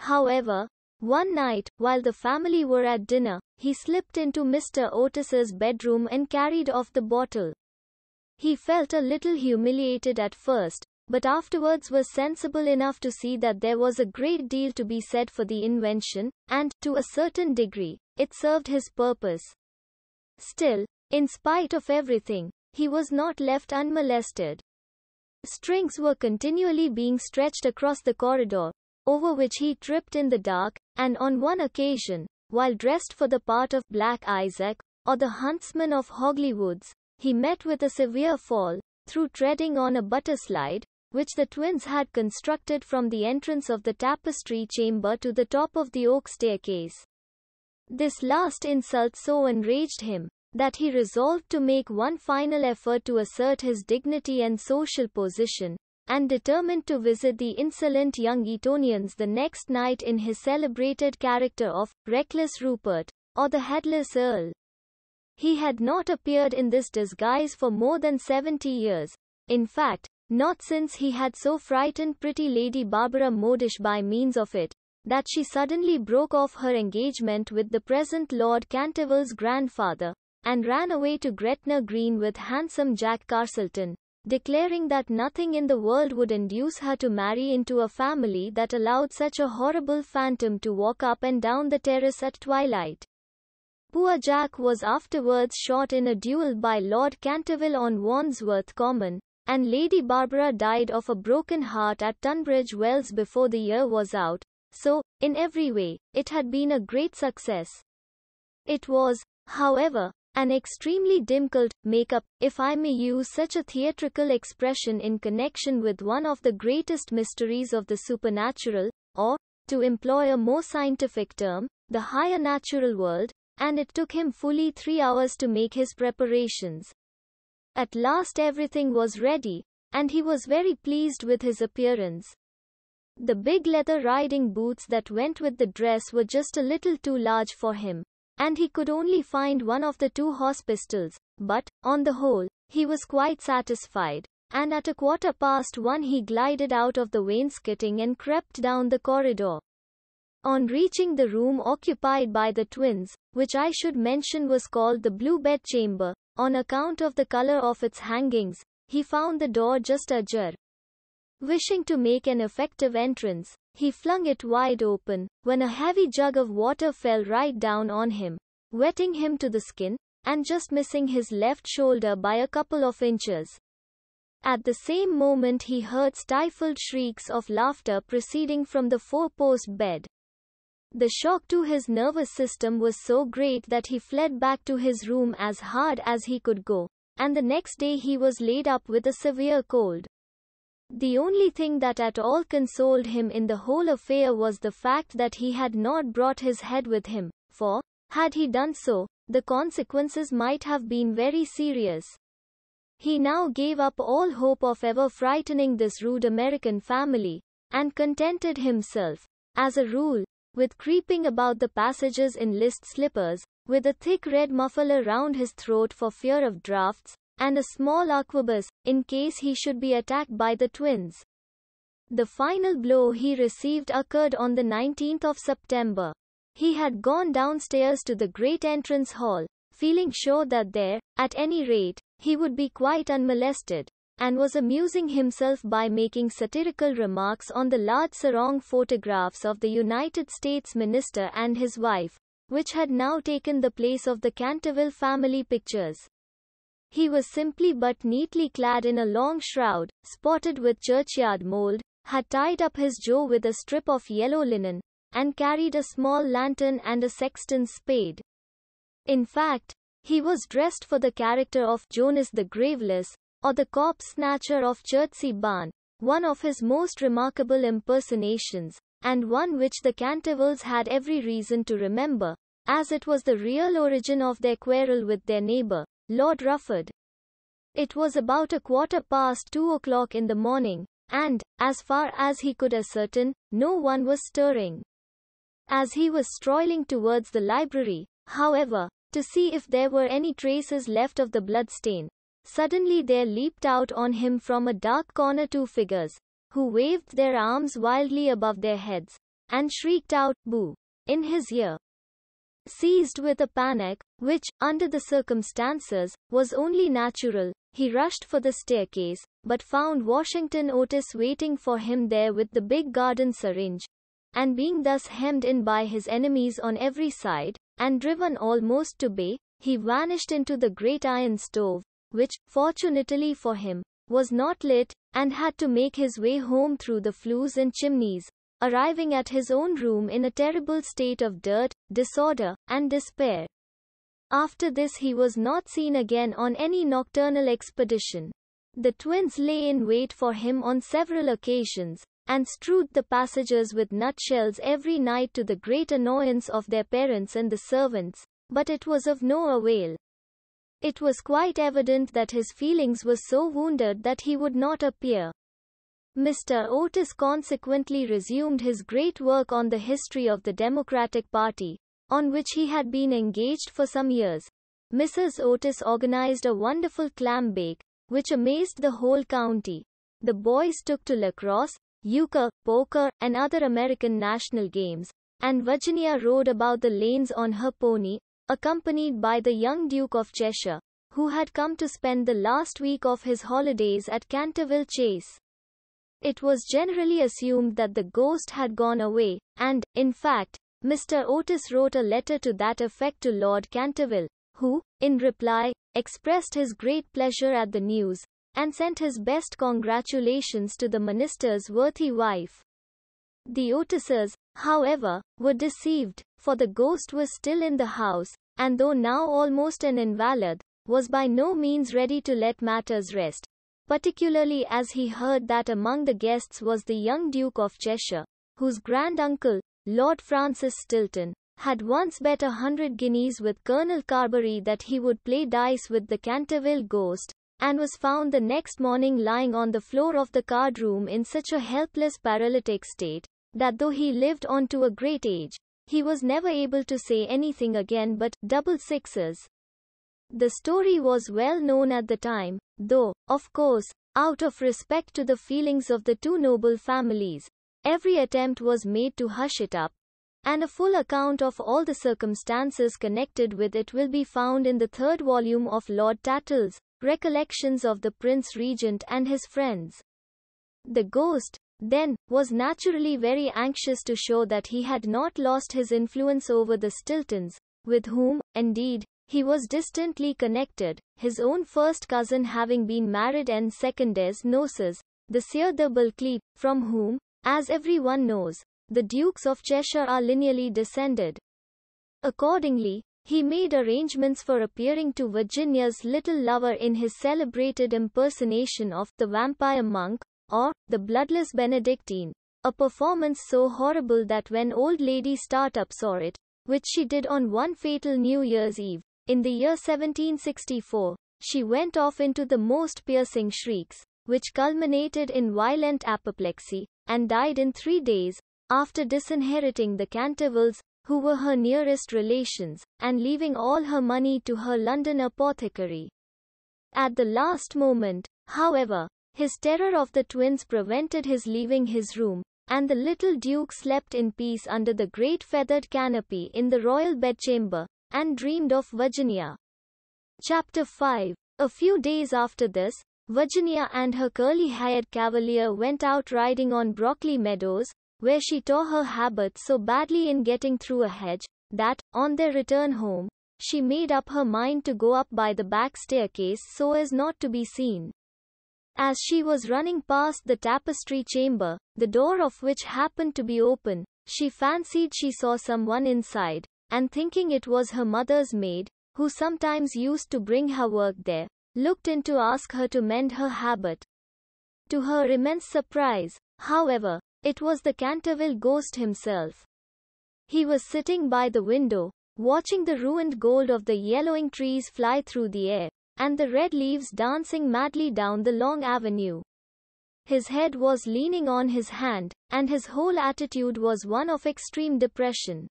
[SPEAKER 1] However, one night, while the family were at dinner, he slipped into Mr. Otis's bedroom and carried off the bottle. He felt a little humiliated at first, but afterwards was sensible enough to see that there was a great deal to be said for the invention, and, to a certain degree, it served his purpose. Still, in spite of everything, he was not left unmolested. Strings were continually being stretched across the corridor, over which he tripped in the dark, and on one occasion, while dressed for the part of Black Isaac, or the huntsman of Hogley Woods, he met with a severe fall, through treading on a butter slide, which the twins had constructed from the entrance of the tapestry chamber to the top of the oak staircase. This last insult so enraged him, that he resolved to make one final effort to assert his dignity and social position, and determined to visit the insolent young Etonians the next night in his celebrated character of Reckless Rupert, or the Headless Earl. He had not appeared in this disguise for more than 70 years. In fact, not since he had so frightened pretty Lady Barbara Modish by means of it, that she suddenly broke off her engagement with the present Lord Canterville's grandfather, and ran away to Gretna Green with handsome Jack Castleton, declaring that nothing in the world would induce her to marry into a family that allowed such a horrible phantom to walk up and down the terrace at twilight. Poor Jack was afterwards shot in a duel by Lord Canterville on Wandsworth Common, and Lady Barbara died of a broken heart at Tunbridge Wells before the year was out, so, in every way, it had been a great success. It was, however, an extremely dimpled make-up, if I may use such a theatrical expression in connection with one of the greatest mysteries of the supernatural, or, to employ a more scientific term, the higher natural world, and it took him fully three hours to make his preparations. At last everything was ready, and he was very pleased with his appearance. The big leather riding boots that went with the dress were just a little too large for him, and he could only find one of the two horse pistols, but, on the whole, he was quite satisfied, and at a quarter past one he glided out of the wainscoting and crept down the corridor. On reaching the room occupied by the twins, which I should mention was called the Blue Bed Chamber, on account of the color of its hangings, he found the door just ajar. Wishing to make an effective entrance, he flung it wide open, when a heavy jug of water fell right down on him, wetting him to the skin, and just missing his left shoulder by a couple of inches. At the same moment he heard stifled shrieks of laughter proceeding from the four-post bed. The shock to his nervous system was so great that he fled back to his room as hard as he could go, and the next day he was laid up with a severe cold. The only thing that at all consoled him in the whole affair was the fact that he had not brought his head with him, for, had he done so, the consequences might have been very serious. He now gave up all hope of ever frightening this rude American family, and contented himself, as a rule, with creeping about the passages in list slippers, with a thick red muffler round his throat for fear of draughts, and a small arquebus, in case he should be attacked by the twins. The final blow he received occurred on the 19th of September. He had gone downstairs to the great entrance hall, feeling sure that there, at any rate, he would be quite unmolested and was amusing himself by making satirical remarks on the large Saroni photographs of the United States minister and his wife, which had now taken the place of the Canterville family pictures. He was simply but neatly clad in a long shroud, spotted with churchyard mold, had tied up his jaw with a strip of yellow linen, and carried a small lantern and a sexton's spade. In fact, he was dressed for the character of Jonas the Graveless, or the corpse snatcher of Chertsey Barn, one of his most remarkable impersonations, and one which the Cantervilles had every reason to remember, as it was the real origin of their quarrel with their neighbor, Lord Rufford. It was about a quarter past two o'clock in the morning, and, as far as he could ascertain, no one was stirring. As he was strolling towards the library, however, to see if there were any traces left of the bloodstain, Suddenly there leaped out on him from a dark corner two figures, who waved their arms wildly above their heads, and shrieked out, Boo! in his ear. Seized with a panic, which, under the circumstances, was only natural, he rushed for the staircase, but found Washington Otis waiting for him there with the big garden syringe. And being thus hemmed in by his enemies on every side, and driven almost to bay, he vanished into the great iron stove, which, fortunately for him, was not lit, and had to make his way home through the flues and chimneys, arriving at his own room in a terrible state of dirt, disorder, and despair. After this he was not seen again on any nocturnal expedition. The twins lay in wait for him on several occasions, and strewed the passages with nutshells every night to the great annoyance of their parents and the servants, but it was of no avail. It was quite evident that his feelings were so wounded that he would not appear. Mr. Otis consequently resumed his great work on the history of the Democratic Party, on which he had been engaged for some years. Mrs. Otis organized a wonderful clam bake, which amazed the whole county. The boys took to lacrosse, euchre, poker, and other American national games, and Virginia rode about the lanes on her pony, accompanied by the young Duke of Cheshire, who had come to spend the last week of his holidays at Canterville Chase. It was generally assumed that the ghost had gone away, and, in fact, Mr. Otis wrote a letter to that effect to Lord Canterville, who, in reply, expressed his great pleasure at the news, and sent his best congratulations to the minister's worthy wife. The Otises, however, were deceived, for the ghost was still in the house, and though now almost an invalid, was by no means ready to let matters rest, particularly as he heard that among the guests was the young Duke of Cheshire, whose grand-uncle, Lord Francis Stilton, had once bet a hundred guineas with Colonel Carbury that he would play dice with the Canterville ghost, and was found the next morning lying on the floor of the card room in such a helpless paralytic state, that though he lived on to a great age, he was never able to say anything again but double sixes. The story was well known at the time, though, of course, out of respect to the feelings of the two noble families, every attempt was made to hush it up, and a full account of all the circumstances connected with it will be found in the third volume of Lord Tattle's Recollections of the Prince Regent and his Friends. The ghost, then, was naturally very anxious to show that he had not lost his influence over the Stiltons, with whom, indeed, he was distantly connected, his own first cousin having been married en secondaires noces, the Sieur de Bulkeley, from whom, as everyone knows, the Dukes of Cheshire are lineally descended. Accordingly, he made arrangements for appearing to Virginia's little lover in his celebrated impersonation of the vampire monk, or the bloodless Benedictine, a performance so horrible that when old lady Startup saw it, which she did on one fatal New Year's Eve, in the year 1764, she went off into the most piercing shrieks, which culminated in violent apoplexy, and died in three days, after disinheriting the Cantervilles, who were her nearest relations, and leaving all her money to her London apothecary. At the last moment, however, his terror of the twins prevented his leaving his room, and the little Duke slept in peace under the great feathered canopy in the royal bedchamber, and dreamed of Virginia. Chapter 5 A few days after this, Virginia and her curly-haired cavalier went out riding on Brockley Meadows, where she tore her habit so badly in getting through a hedge, that, on their return home, she made up her mind to go up by the back staircase so as not to be seen. As she was running past the tapestry chamber, the door of which happened to be open, she fancied she saw someone inside, and thinking it was her mother's maid, who sometimes used to bring her work there, looked in to ask her to mend her habit. To her immense surprise, however, it was the Canterville ghost himself. He was sitting by the window, watching the ruined gold of the yellowing trees fly through the air, and the red leaves dancing madly down the long avenue. His head was leaning on his hand, and his whole attitude was one of extreme depression.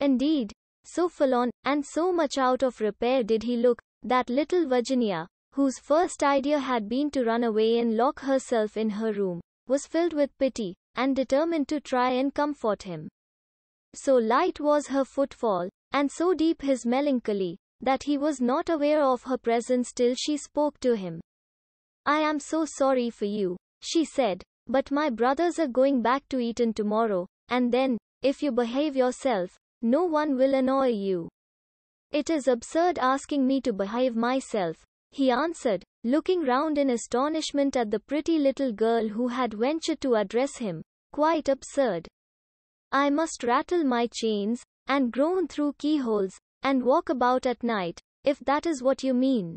[SPEAKER 1] Indeed, so forlorn, and so much out of repair did he look, that little Virginia, whose first idea had been to run away and lock herself in her room, was filled with pity, and determined to try and comfort him. So light was her footfall, and so deep his melancholy, that he was not aware of her presence till she spoke to him. I am so sorry for you, she said, but my brothers are going back to Eton tomorrow, and then, if you behave yourself, no one will annoy you. It is absurd asking me to behave myself, he answered, looking round in astonishment at the pretty little girl who had ventured to address him. Quite absurd. I must rattle my chains, and groan through keyholes, and walk about at night, if that is what you mean.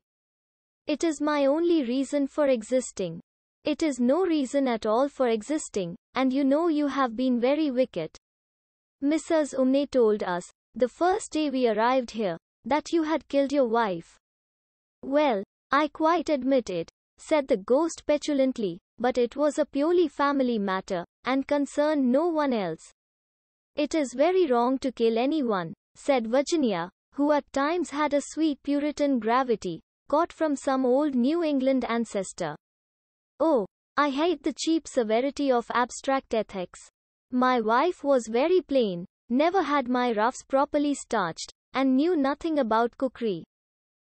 [SPEAKER 1] It is my only reason for existing. It is no reason at all for existing, and you know you have been very wicked. Mrs. Umney told us, the first day we arrived here, that you had killed your wife. Well, I quite admit it, said the ghost petulantly, but it was a purely family matter, and concerned no one else. It is very wrong to kill anyone, said Virginia, who at times had a sweet Puritan gravity, caught from some old New England ancestor. Oh, I hate the cheap severity of abstract ethics. My wife was very plain, never had my ruffs properly starched, and knew nothing about cookery.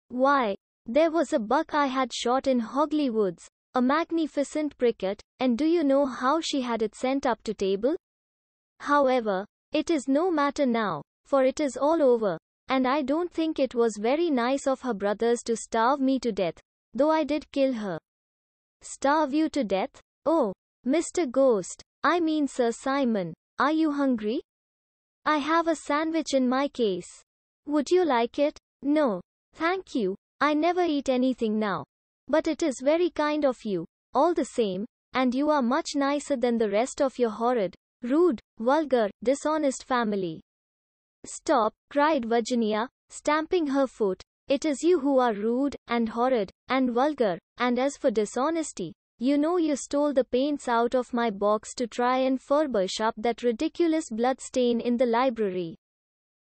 [SPEAKER 1] Why, there was a buck I had shot in Hogley Woods, a magnificent pricket, and do you know how she had it sent up to table? However, it is no matter now, for it is all over, and I don't think it was very nice of her brothers to starve me to death, though I did kill her. Starve you to death? Oh, Mr. Ghost, I mean Sir Simon, are you hungry? I have a sandwich in my case. Would you like it? No, thank you, I never eat anything now. But it is very kind of you, all the same, and you are much nicer than the rest of your horrid, rude, vulgar, dishonest family. Stop, cried Virginia, stamping her foot. It is you who are rude, and horrid, and vulgar, and as for dishonesty, you know you stole the paints out of my box to try and furbish up that ridiculous blood stain in the library.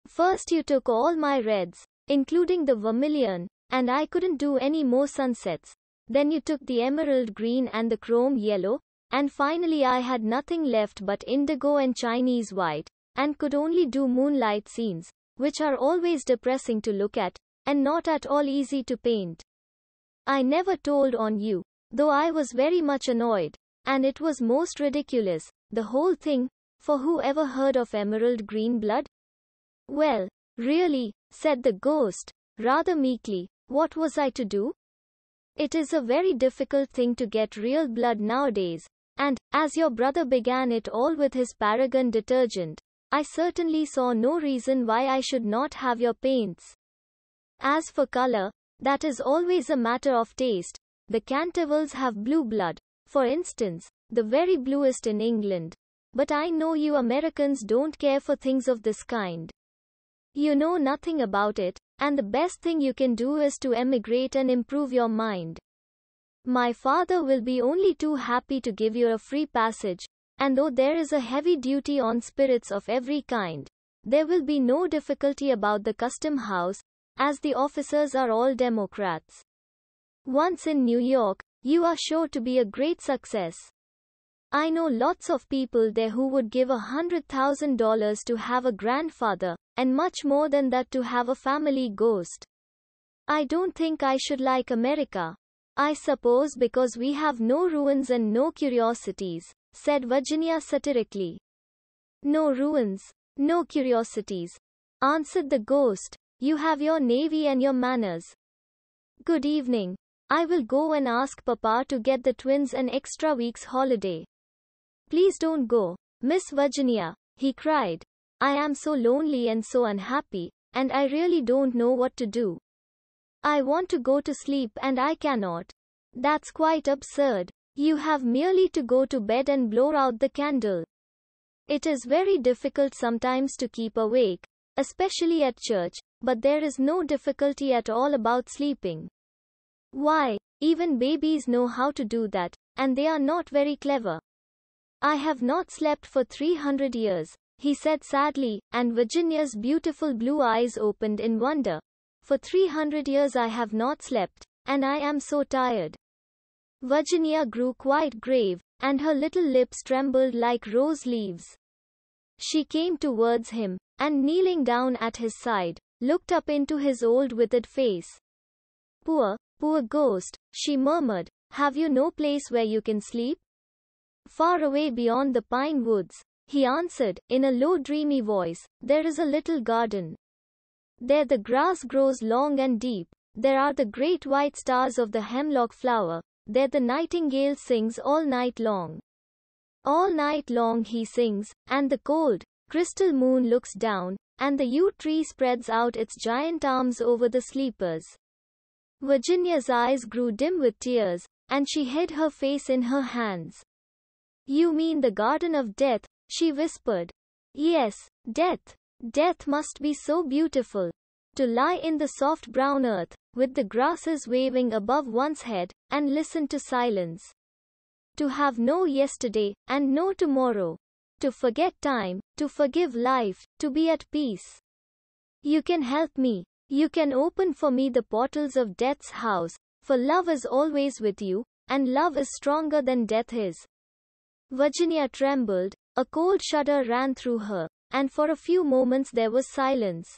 [SPEAKER 1] First you took all my reds, including the vermilion, and I couldn't do any more sunsets. Then you took the emerald green and the chrome yellow, and finally I had nothing left but indigo and Chinese white, and could only do moonlight scenes, which are always depressing to look at, and not at all easy to paint. I never told on you, though I was very much annoyed, and it was most ridiculous, the whole thing, for who ever heard of emerald green blood? Well, really, said the ghost, rather meekly, what was I to do? It is a very difficult thing to get real blood nowadays, and, as your brother began it all with his Paragon detergent, I certainly saw no reason why I should not have your paints. As for color, that is always a matter of taste. The Cantervilles have blue blood, for instance, the very bluest in England. But I know you Americans don't care for things of this kind. You know nothing about it, and the best thing you can do is to emigrate and improve your mind. My father will be only too happy to give you a free passage, and though there is a heavy duty on spirits of every kind, there will be no difficulty about the custom house, as the officers are all Democrats. Once in New York, you are sure to be a great success. I know lots of people there who would give a hundred thousand dollars to have a grandfather, and much more than that to have a family ghost. I don't think I should like America. I suppose because we have no ruins and no curiosities, said Virginia satirically. No ruins, no curiosities, answered the ghost. You have your navy and your manners. Good evening. I will go and ask Papa to get the twins an extra week's holiday. Please don't go, Miss Virginia, he cried. I am so lonely and so unhappy, and I really don't know what to do. I want to go to sleep and I cannot. That's quite absurd. You have merely to go to bed and blow out the candle. It is very difficult sometimes to keep awake, especially at church, but there is no difficulty at all about sleeping. Why, even babies know how to do that, and they are not very clever. I have not slept for 300 years, he said sadly, and Virginia's beautiful blue eyes opened in wonder. For 300 years I have not slept, and I am so tired. Virginia grew quite grave, and her little lips trembled like rose leaves. She came towards him, and kneeling down at his side, looked up into his old withered face. Poor, poor ghost, she murmured, have you no place where you can sleep? Far away beyond the pine woods, he answered, in a low dreamy voice, There is a little garden. There the grass grows long and deep. There are the great white stars of the hemlock flower. There the nightingale sings all night long. All night long he sings, and the cold, crystal moon looks down, and the yew tree spreads out its giant arms over the sleepers. Virginia's eyes grew dim with tears, and she hid her face in her hands. You mean the garden of death, she whispered. Yes, death. Death must be so beautiful. To lie in the soft brown earth, with the grasses waving above one's head, and listen to silence. To have no yesterday, and no tomorrow. To forget time, to forgive life, to be at peace. You can help me. You can open for me the portals of death's house, for love is always with you, and love is stronger than death is. Virginia trembled, a cold shudder ran through her, and for a few moments there was silence.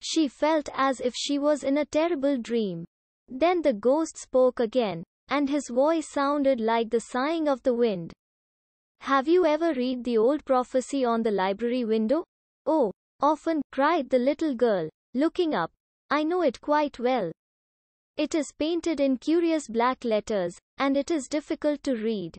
[SPEAKER 1] She felt as if she was in a terrible dream. Then the ghost spoke again, and his voice sounded like the sighing of the wind. Have you ever read the old prophecy on the library window? Oh, often, cried the little girl, looking up. I know it quite well. It is painted in curious black letters, and it is difficult to read.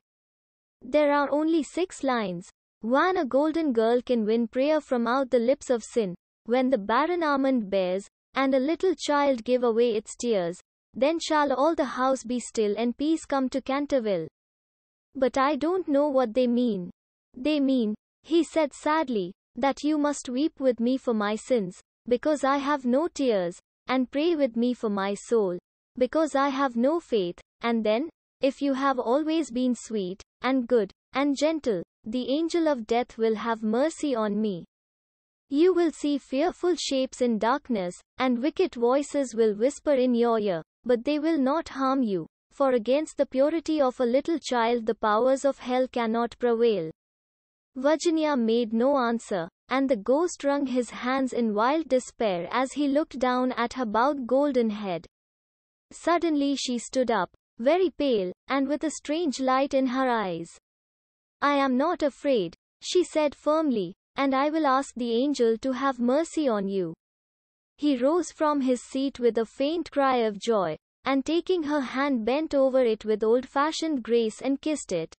[SPEAKER 1] There are only six lines. One a golden girl can win prayer from out the lips of sin, when the barren almond bears, and a little child give away its tears, then shall all the house be still and peace come to Canterville. But I don't know what they mean. They mean, he said sadly, that you must weep with me for my sins, because I have no tears, and pray with me for my soul, because I have no faith, and then, if you have always been sweet, and good, and gentle, the angel of death will have mercy on me. You will see fearful shapes in darkness, and wicked voices will whisper in your ear, but they will not harm you, for against the purity of a little child the powers of hell cannot prevail. Virginia made no answer, and the ghost wrung his hands in wild despair as he looked down at her bowed golden head. Suddenly she stood up, very pale, and with a strange light in her eyes. I am not afraid, she said firmly, and I will ask the angel to have mercy on you. He rose from his seat with a faint cry of joy, and taking her hand bent over it with old-fashioned grace and kissed it.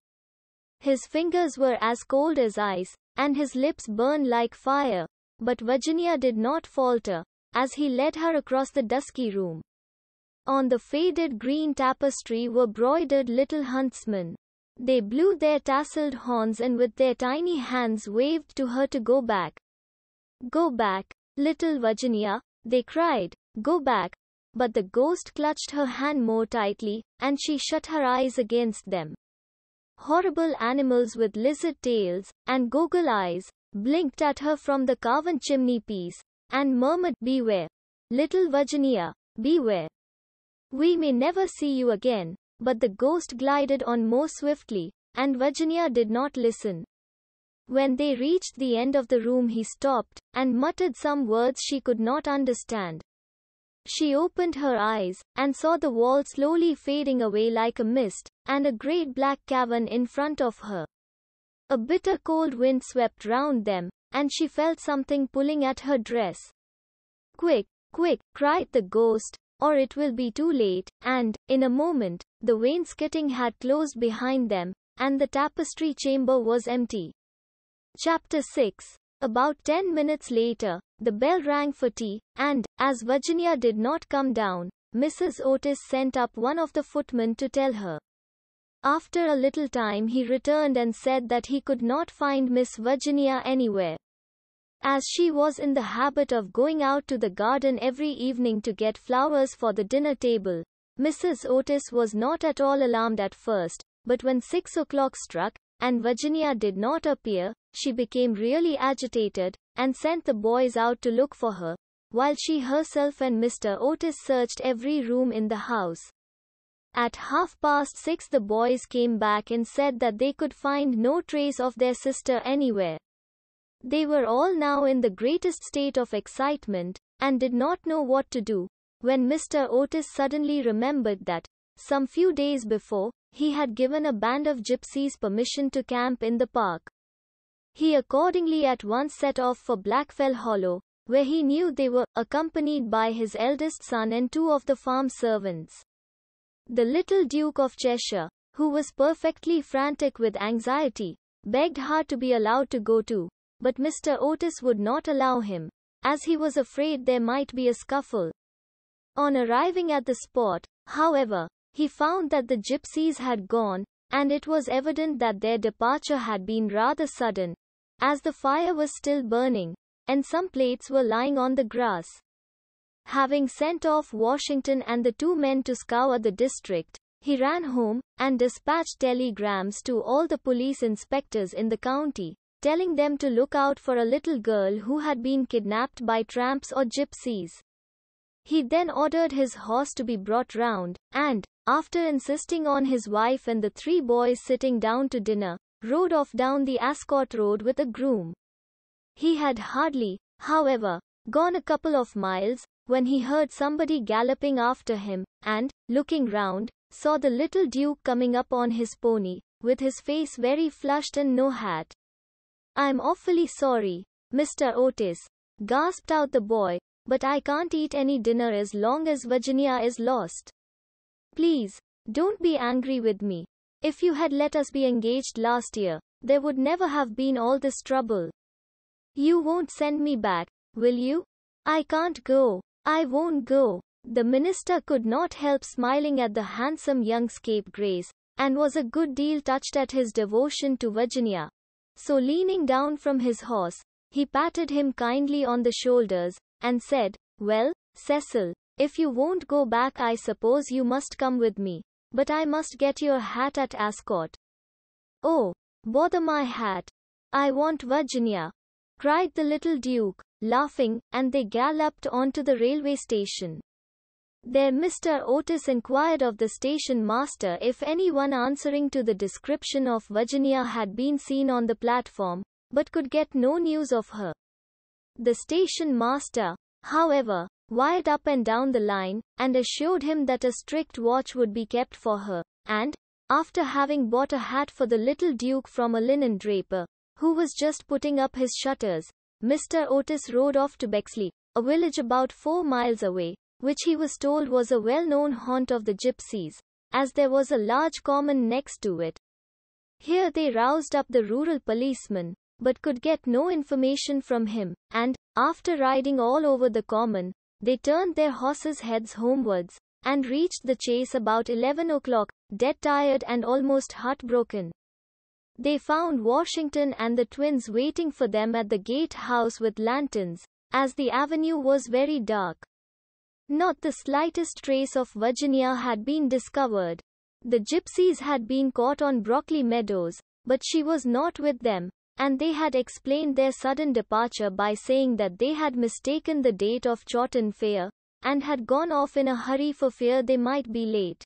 [SPEAKER 1] His fingers were as cold as ice, and his lips burned like fire, but Virginia did not falter, as he led her across the dusky room. On the faded green tapestry were broidered little huntsmen. They blew their tasseled horns and with their tiny hands waved to her to go back. Go back, little Virginia, they cried, go back. But the ghost clutched her hand more tightly, and she shut her eyes against them. Horrible animals with lizard tails, and goggle eyes, blinked at her from the carven chimney piece, and murmured, Beware. Little Virginia, beware. We may never see you again, but the ghost glided on more swiftly, and Virginia did not listen. When they reached the end of the room he stopped, and muttered some words she could not understand. She opened her eyes, and saw the wall slowly fading away like a mist, and a great black cavern in front of her. A bitter cold wind swept round them, and she felt something pulling at her dress. Quick, quick, cried the ghost, or it will be too late, and, in a moment, the wainscoting had closed behind them, and the tapestry chamber was empty. Chapter 6 About ten minutes later, the bell rang for tea, and, as Virginia did not come down, Mrs. Otis sent up one of the footmen to tell her. After a little time he returned and said that he could not find Miss Virginia anywhere. As she was in the habit of going out to the garden every evening to get flowers for the dinner table, Mrs. Otis was not at all alarmed at first, but when six o'clock struck, and Virginia did not appear, she became really agitated, and sent the boys out to look for her, while she herself and Mr. Otis searched every room in the house. At half past six the boys came back and said that they could find no trace of their sister anywhere. They were all now in the greatest state of excitement, and did not know what to do, when Mr. Otis suddenly remembered that, some few days before, he had given a band of gypsies permission to camp in the park. He accordingly at once set off for Blackfell Hollow, where he knew they were, accompanied by his eldest son and two of the farm servants. The little Duke of Cheshire, who was perfectly frantic with anxiety, begged hard to be allowed to go too, but Mr. Otis would not allow him, as he was afraid there might be a scuffle. On arriving at the spot, however, he found that the gypsies had gone, and it was evident that their departure had been rather sudden, as the fire was still burning, and some plates were lying on the grass. Having sent off Washington and the two men to scour the district, he ran home and dispatched telegrams to all the police inspectors in the county, telling them to look out for a little girl who had been kidnapped by tramps or gypsies. He then ordered his horse to be brought round, and, after insisting on his wife and the three boys sitting down to dinner, rode off down the Ascot Road with a groom. He had hardly, however, gone a couple of miles, when he heard somebody galloping after him, and, looking round, saw the little Duke coming up on his pony, with his face very flushed and no hat. I'm awfully sorry, Mr. Otis, gasped out the boy, but I can't eat any dinner as long as Virginia is lost. Please, don't be angry with me. If you had let us be engaged last year, there would never have been all this trouble. You won't send me back, will you? I can't go. I won't go. The minister could not help smiling at the handsome young scapegrace, and was a good deal touched at his devotion to Virginia. So leaning down from his horse, he patted him kindly on the shoulders, and said, Well, Cecil, if you won't go back I suppose you must come with me. But I must get your hat at Ascot. Oh, bother my hat. I want Virginia, cried the little Duke laughing, and they galloped on to the railway station. There Mr. Otis inquired of the station master if anyone answering to the description of Virginia had been seen on the platform, but could get no news of her. The station master, however, wired up and down the line, and assured him that a strict watch would be kept for her, and, after having bought a hat for the little Duke from a linen draper, who was just putting up his shutters, Mr. Otis rode off to Bexley, a village about four miles away, which he was told was a well-known haunt of the gypsies, as there was a large common next to it. Here they roused up the rural policeman, but could get no information from him, and, after riding all over the common, they turned their horses' heads homewards, and reached the chase about 11 o'clock, dead tired and almost heartbroken. They found Washington and the twins waiting for them at the gate house with lanterns, as the avenue was very dark. Not the slightest trace of Virginia had been discovered. The gypsies had been caught on Brockley Meadows, but she was not with them, and they had explained their sudden departure by saying that they had mistaken the date of Chorton Fair, and had gone off in a hurry for fear they might be late.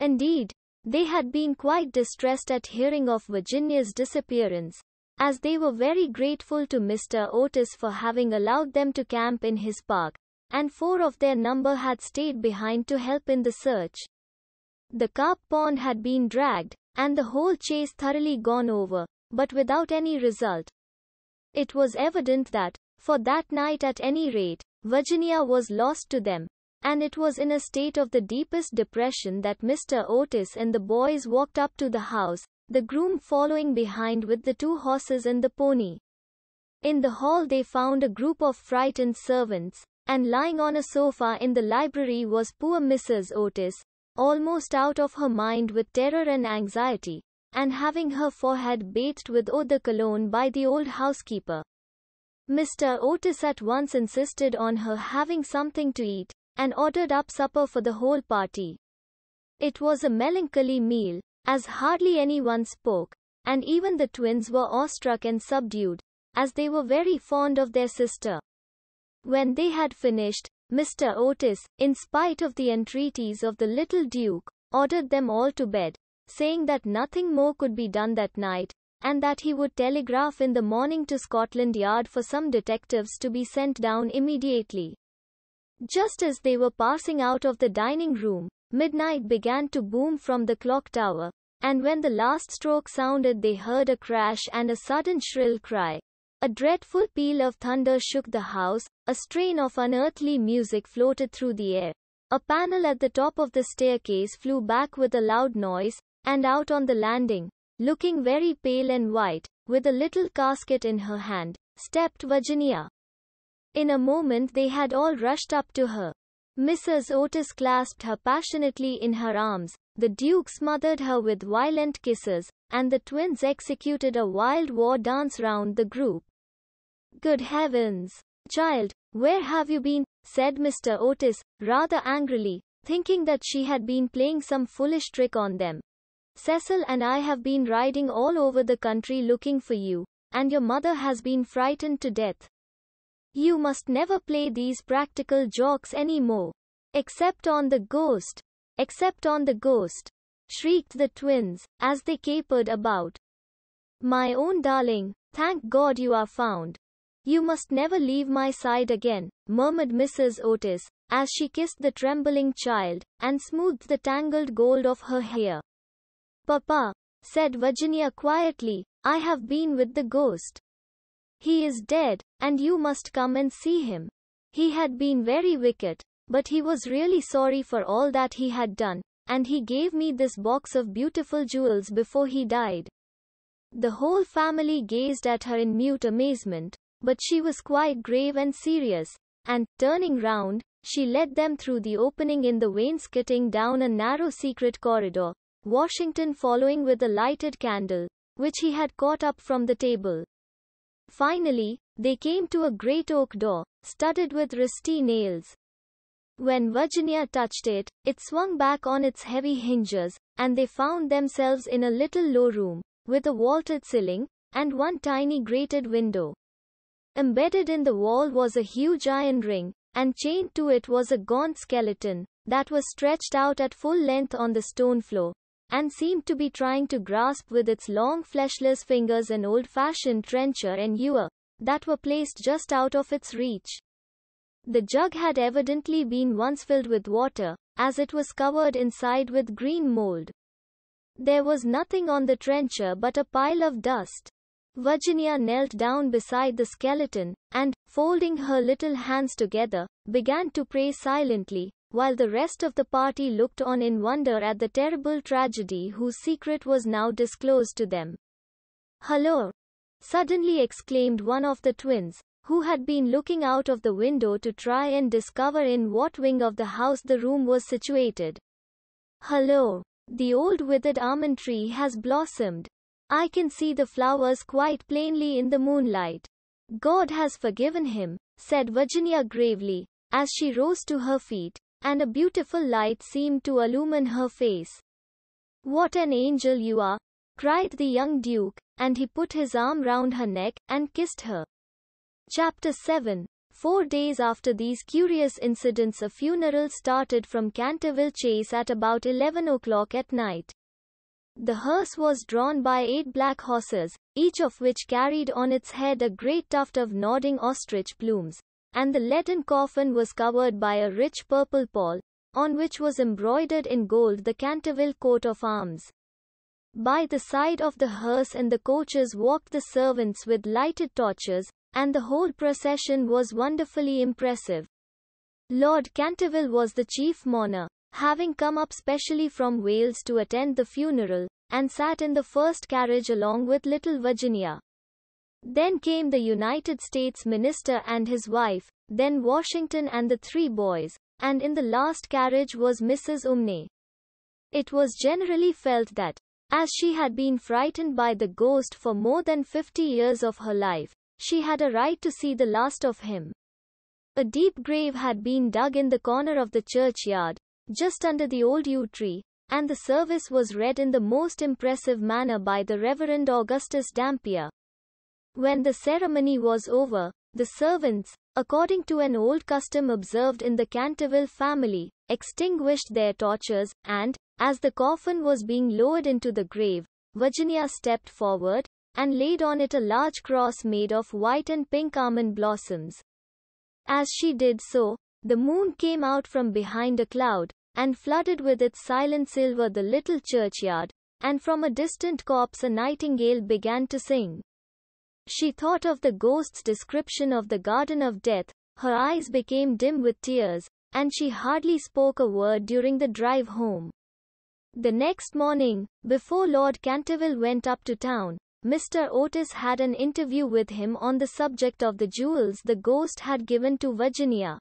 [SPEAKER 1] Indeed, they had been quite distressed at hearing of Virginia's disappearance, as they were very grateful to Mr. Otis for having allowed them to camp in his park, and four of their number had stayed behind to help in the search. The carp pond had been dragged, and the whole chase thoroughly gone over, but without any result. It was evident that, for that night at any rate, Virginia was lost to them, and it was in a state of the deepest depression that Mr. Otis and the boys walked up to the house, the groom following behind with the two horses and the pony. In the hall they found a group of frightened servants, and lying on a sofa in the library was poor Mrs. Otis, almost out of her mind with terror and anxiety, and having her forehead bathed with eau de cologne by the old housekeeper. Mr. Otis at once insisted on her having something to eat, and ordered up supper for the whole party. It was a melancholy meal, as hardly anyone spoke, and even the twins were awestruck and subdued, as they were very fond of their sister. When they had finished, Mr. Otis, in spite of the entreaties of the little Duke, ordered them all to bed, saying that nothing more could be done that night, and that he would telegraph in the morning to Scotland Yard for some detectives to be sent down immediately. Just as they were passing out of the dining room, midnight began to boom from the clock tower, and when the last stroke sounded they heard a crash and a sudden shrill cry. A dreadful peal of thunder shook the house, a strain of unearthly music floated through the air. A panel at the top of the staircase flew back with a loud noise, and out on the landing, looking very pale and white, with a little casket in her hand, stepped Virginia. In a moment they had all rushed up to her. Mrs. Otis clasped her passionately in her arms, the Duke smothered her with violent kisses, and the twins executed a wild war dance round the group. Good heavens! Child, Where have you been? said Mr. Otis, rather angrily, thinking that she had been playing some foolish trick on them. Cecil and I have been riding all over the country looking for you, and your mother has been frightened to death. You must never play these practical jokes anymore. Except on the ghost. Except on the ghost. Shrieked the twins, as they capered about. My own darling, thank God you are found. You must never leave my side again, murmured Mrs. Otis, as she kissed the trembling child, and smoothed the tangled gold of her hair. Papa, said Virginia quietly, I have been with the ghost. He is dead, and you must come and see him. He had been very wicked, but he was really sorry for all that he had done, and he gave me this box of beautiful jewels before he died. The whole family gazed at her in mute amazement, but she was quite grave and serious, and, turning round, she led them through the opening in the wainscoting down a narrow secret corridor, Washington following with a lighted candle, which he had caught up from the table. Finally, they came to a great oak door, studded with rusty nails. When Virginia touched it, it swung back on its heavy hinges, and they found themselves in a little low room, with a vaulted ceiling, and one tiny grated window. Embedded in the wall was a huge iron ring, and chained to it was a gaunt skeleton, that was stretched out at full length on the stone floor, and seemed to be trying to grasp with its long fleshless fingers an old-fashioned trencher and ewer, that were placed just out of its reach. The jug had evidently been once filled with water, as it was covered inside with green mold. There was nothing on the trencher but a pile of dust. Virginia knelt down beside the skeleton, and, folding her little hands together, began to pray silently, while the rest of the party looked on in wonder at the terrible tragedy whose secret was now disclosed to them. Hello! suddenly exclaimed one of the twins, who had been looking out of the window to try and discover in what wing of the house the room was situated. Hello! The old withered almond tree has blossomed. I can see the flowers quite plainly in the moonlight. God has forgiven him, said Virginia gravely, as she rose to her feet, and a beautiful light seemed to illumine her face. What an angel you are! cried the young Duke, and he put his arm round her neck and kissed her. Chapter 7 Four days after these curious incidents, a funeral started from Canterville Chase at about 11 o'clock at night. The hearse was drawn by eight black horses, each of which carried on its head a great tuft of nodding ostrich plumes, and the leaden coffin was covered by a rich purple pall, on which was embroidered in gold the Canterville coat of arms. By the side of the hearse and the coaches walked the servants with lighted torches, and the whole procession was wonderfully impressive. Lord Canterville was the chief mourner, having come up specially from Wales to attend the funeral, and sat in the first carriage along with little Virginia. Then came the United States minister and his wife, then Washington and the three boys, and in the last carriage was Mrs. Umney. It was generally felt that, as she had been frightened by the ghost for more than 50 years of her life, she had a right to see the last of him. A deep grave had been dug in the corner of the churchyard, just under the old yew tree, and the service was read in the most impressive manner by the Reverend Augustus Dampier, when the ceremony was over, the servants, according to an old custom observed in the Canterville family, extinguished their torches, and, as the coffin was being lowered into the grave, Virginia stepped forward, and laid on it a large cross made of white and pink almond blossoms. As she did so, the moon came out from behind a cloud, and flooded with its silent silver the little churchyard, and from a distant copse a nightingale began to sing. She thought of the ghost's description of the Garden of Death, her eyes became dim with tears, and she hardly spoke a word during the drive home. The next morning, before Lord Canterville went up to town, Mr. Otis had an interview with him on the subject of the jewels the ghost had given to Virginia.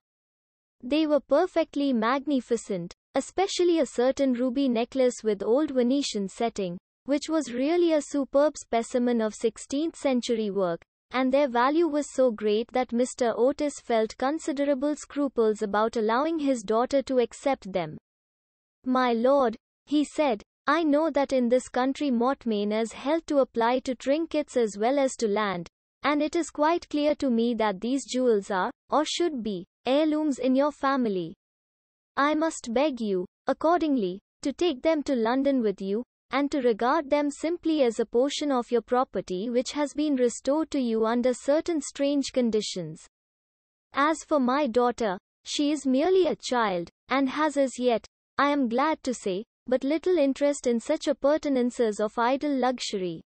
[SPEAKER 1] They were perfectly magnificent, especially a certain ruby necklace with old Venetian setting, which was really a superb specimen of 16th century work, and their value was so great that Mr. Otis felt considerable scruples about allowing his daughter to accept them. My lord, he said, I know that in this country mortmain is held to apply to trinkets as well as to land, and it is quite clear to me that these jewels are, or should be, heirlooms in your family. I must beg you, accordingly, to take them to London with you, and to regard them simply as a portion of your property which has been restored to you under certain strange conditions. As for my daughter, she is merely a child, and has as yet, I am glad to say, but little interest in such appurtenances of idle luxury.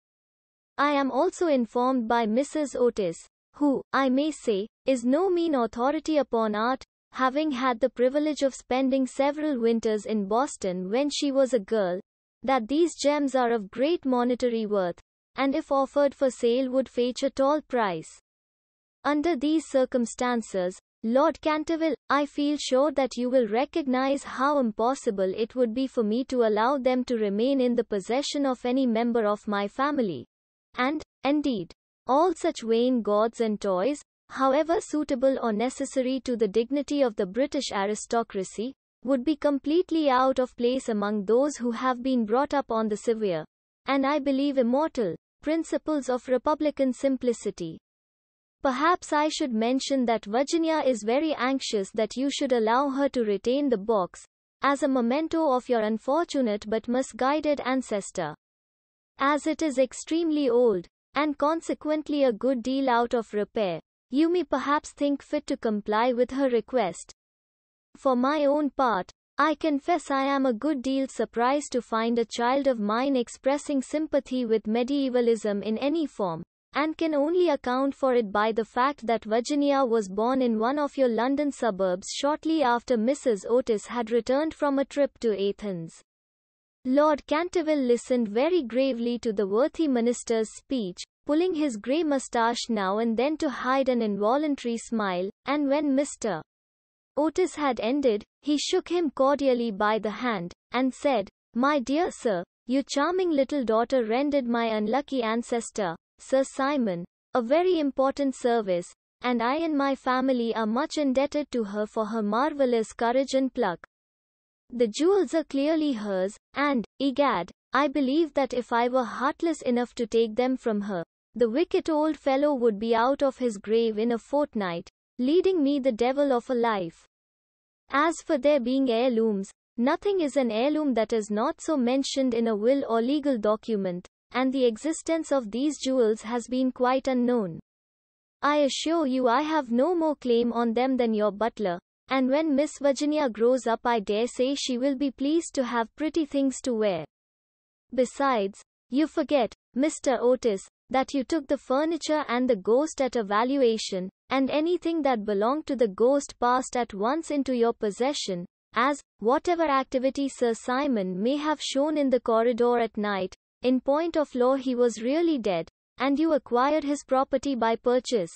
[SPEAKER 1] I am also informed by Mrs. Otis, who, I may say, is no mean authority upon art, having had the privilege of spending several winters in Boston when she was a girl, that these gems are of great monetary worth, and if offered for sale would fetch a tall price. Under these circumstances, Lord Canterville, I feel sure that you will recognize how impossible it would be for me to allow them to remain in the possession of any member of my family. And, indeed, all such vain gauds and toys, however suitable or necessary to the dignity of the British aristocracy, would be completely out of place among those who have been brought up on the severe, and I believe immortal, principles of republican simplicity. Perhaps I should mention that Virginia is very anxious that you should allow her to retain the box, as a memento of your unfortunate but misguided ancestor. As it is extremely old, and consequently a good deal out of repair, you may perhaps think fit to comply with her request, for my own part, I confess I am a good deal surprised to find a child of mine expressing sympathy with medievalism in any form, and can only account for it by the fact that Virginia was born in one of your London suburbs shortly after Mrs. Otis had returned from a trip to Athens. Lord Canterville listened very gravely to the worthy minister's speech, pulling his grey moustache now and then to hide an involuntary smile, and when Mr. Otis had ended, he shook him cordially by the hand, and said, My dear sir, your charming little daughter rendered my unlucky ancestor, Sir Simon, a very important service, and I and my family are much indebted to her for her marvelous courage and pluck. The jewels are clearly hers, and, egad, I believe that if I were heartless enough to take them from her, the wicked old fellow would be out of his grave in a fortnight, leading me the devil of a life. As for their being heirlooms, nothing is an heirloom that is not so mentioned in a will or legal document, and the existence of these jewels has been quite unknown. I assure you I have no more claim on them than your butler, and when Miss Virginia grows up I dare say she will be pleased to have pretty things to wear. Besides, you forget, Mr. Otis, that you took the furniture and the ghost at a valuation, and anything that belonged to the ghost passed at once into your possession, as, whatever activity Sir Simon may have shown in the corridor at night, in point of law he was really dead, and you acquired his property by purchase.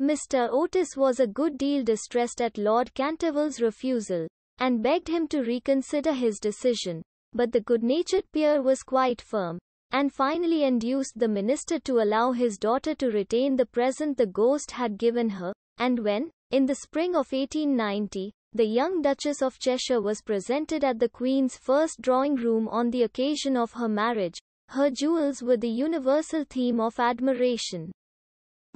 [SPEAKER 1] Mr. Otis was a good deal distressed at Lord Canterville's refusal, and begged him to reconsider his decision, but the good-natured peer was quite firm, and finally induced the minister to allow his daughter to retain the present the ghost had given her, and when, in the spring of 1890, the young Duchess of Cheshire was presented at the Queen's first drawing room on the occasion of her marriage, her jewels were the universal theme of admiration.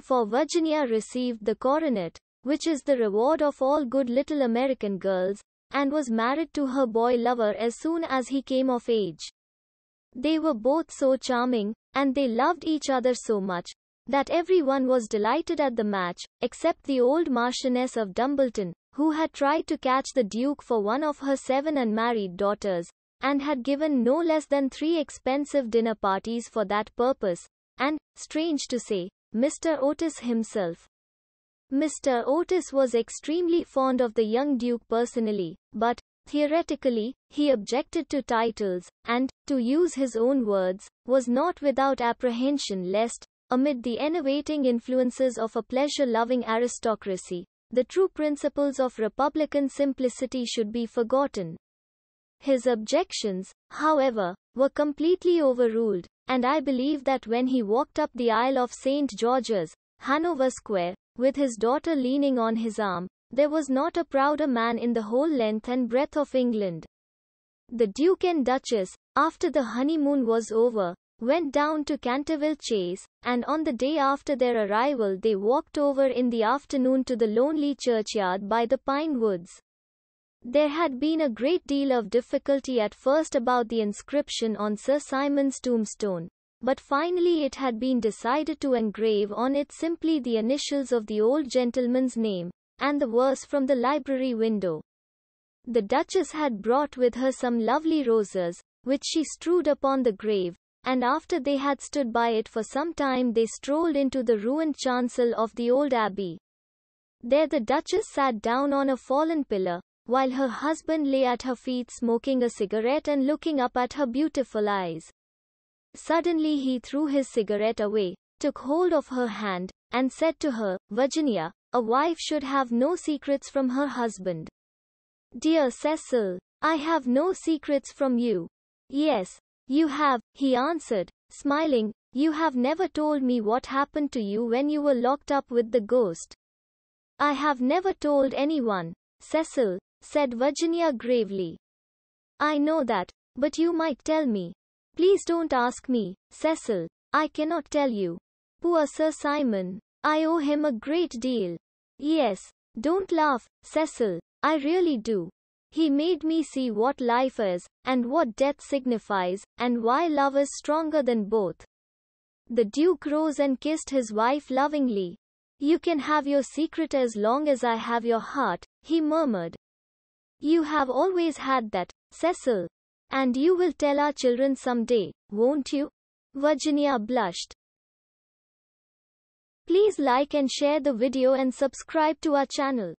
[SPEAKER 1] For Virginia received the coronet, which is the reward of all good little American girls, and was married to her boy lover as soon as he came of age. They were both so charming, and they loved each other so much, that everyone was delighted at the match, except the old Marchioness of Dumbleton, who had tried to catch the Duke for one of her seven unmarried daughters, and had given no less than three expensive dinner parties for that purpose, and, strange to say, Mr. Otis himself. Mr. Otis was extremely fond of the young Duke personally, but, Theoretically, he objected to titles, and, to use his own words, was not without apprehension lest, amid the enervating influences of a pleasure-loving aristocracy, the true principles of republican simplicity should be forgotten. His objections, however, were completely overruled, and I believe that when he walked up the aisle of St. George's, Hanover Square, with his daughter leaning on his arm, there was not a prouder man in the whole length and breadth of England. The Duke and Duchess, after the honeymoon was over, went down to Canterville Chase, and on the day after their arrival they walked over in the afternoon to the lonely churchyard by the pine woods. There had been a great deal of difficulty at first about the inscription on Sir Simon's tombstone, but finally it had been decided to engrave on it simply the initials of the old gentleman's name, and the verse from the library window. The Duchess had brought with her some lovely roses, which she strewed upon the grave, and after they had stood by it for some time they strolled into the ruined chancel of the old abbey. There the Duchess sat down on a fallen pillar, while her husband lay at her feet smoking a cigarette and looking up at her beautiful eyes. Suddenly he threw his cigarette away, took hold of her hand, and said to her, Virginia, a wife should have no secrets from her husband. Dear Cecil, I have no secrets from you. Yes, you have, he answered, smiling, you have never told me what happened to you when you were locked up with the ghost. I have never told anyone, Cecil, said Virginia gravely. I know that, but you might tell me. Please don't ask me, Cecil. I cannot tell you. Poor Sir Simon. I owe him a great deal. Yes. Don't laugh, Cecil. I really do. He made me see what life is, and what death signifies, and why love is stronger than both. The Duke rose and kissed his wife lovingly. You can have your secret as long as I have your heart, he murmured. You have always had that, Cecil. And you will tell our children someday, won't you? Virginia blushed. Please like and share the video and subscribe to our channel.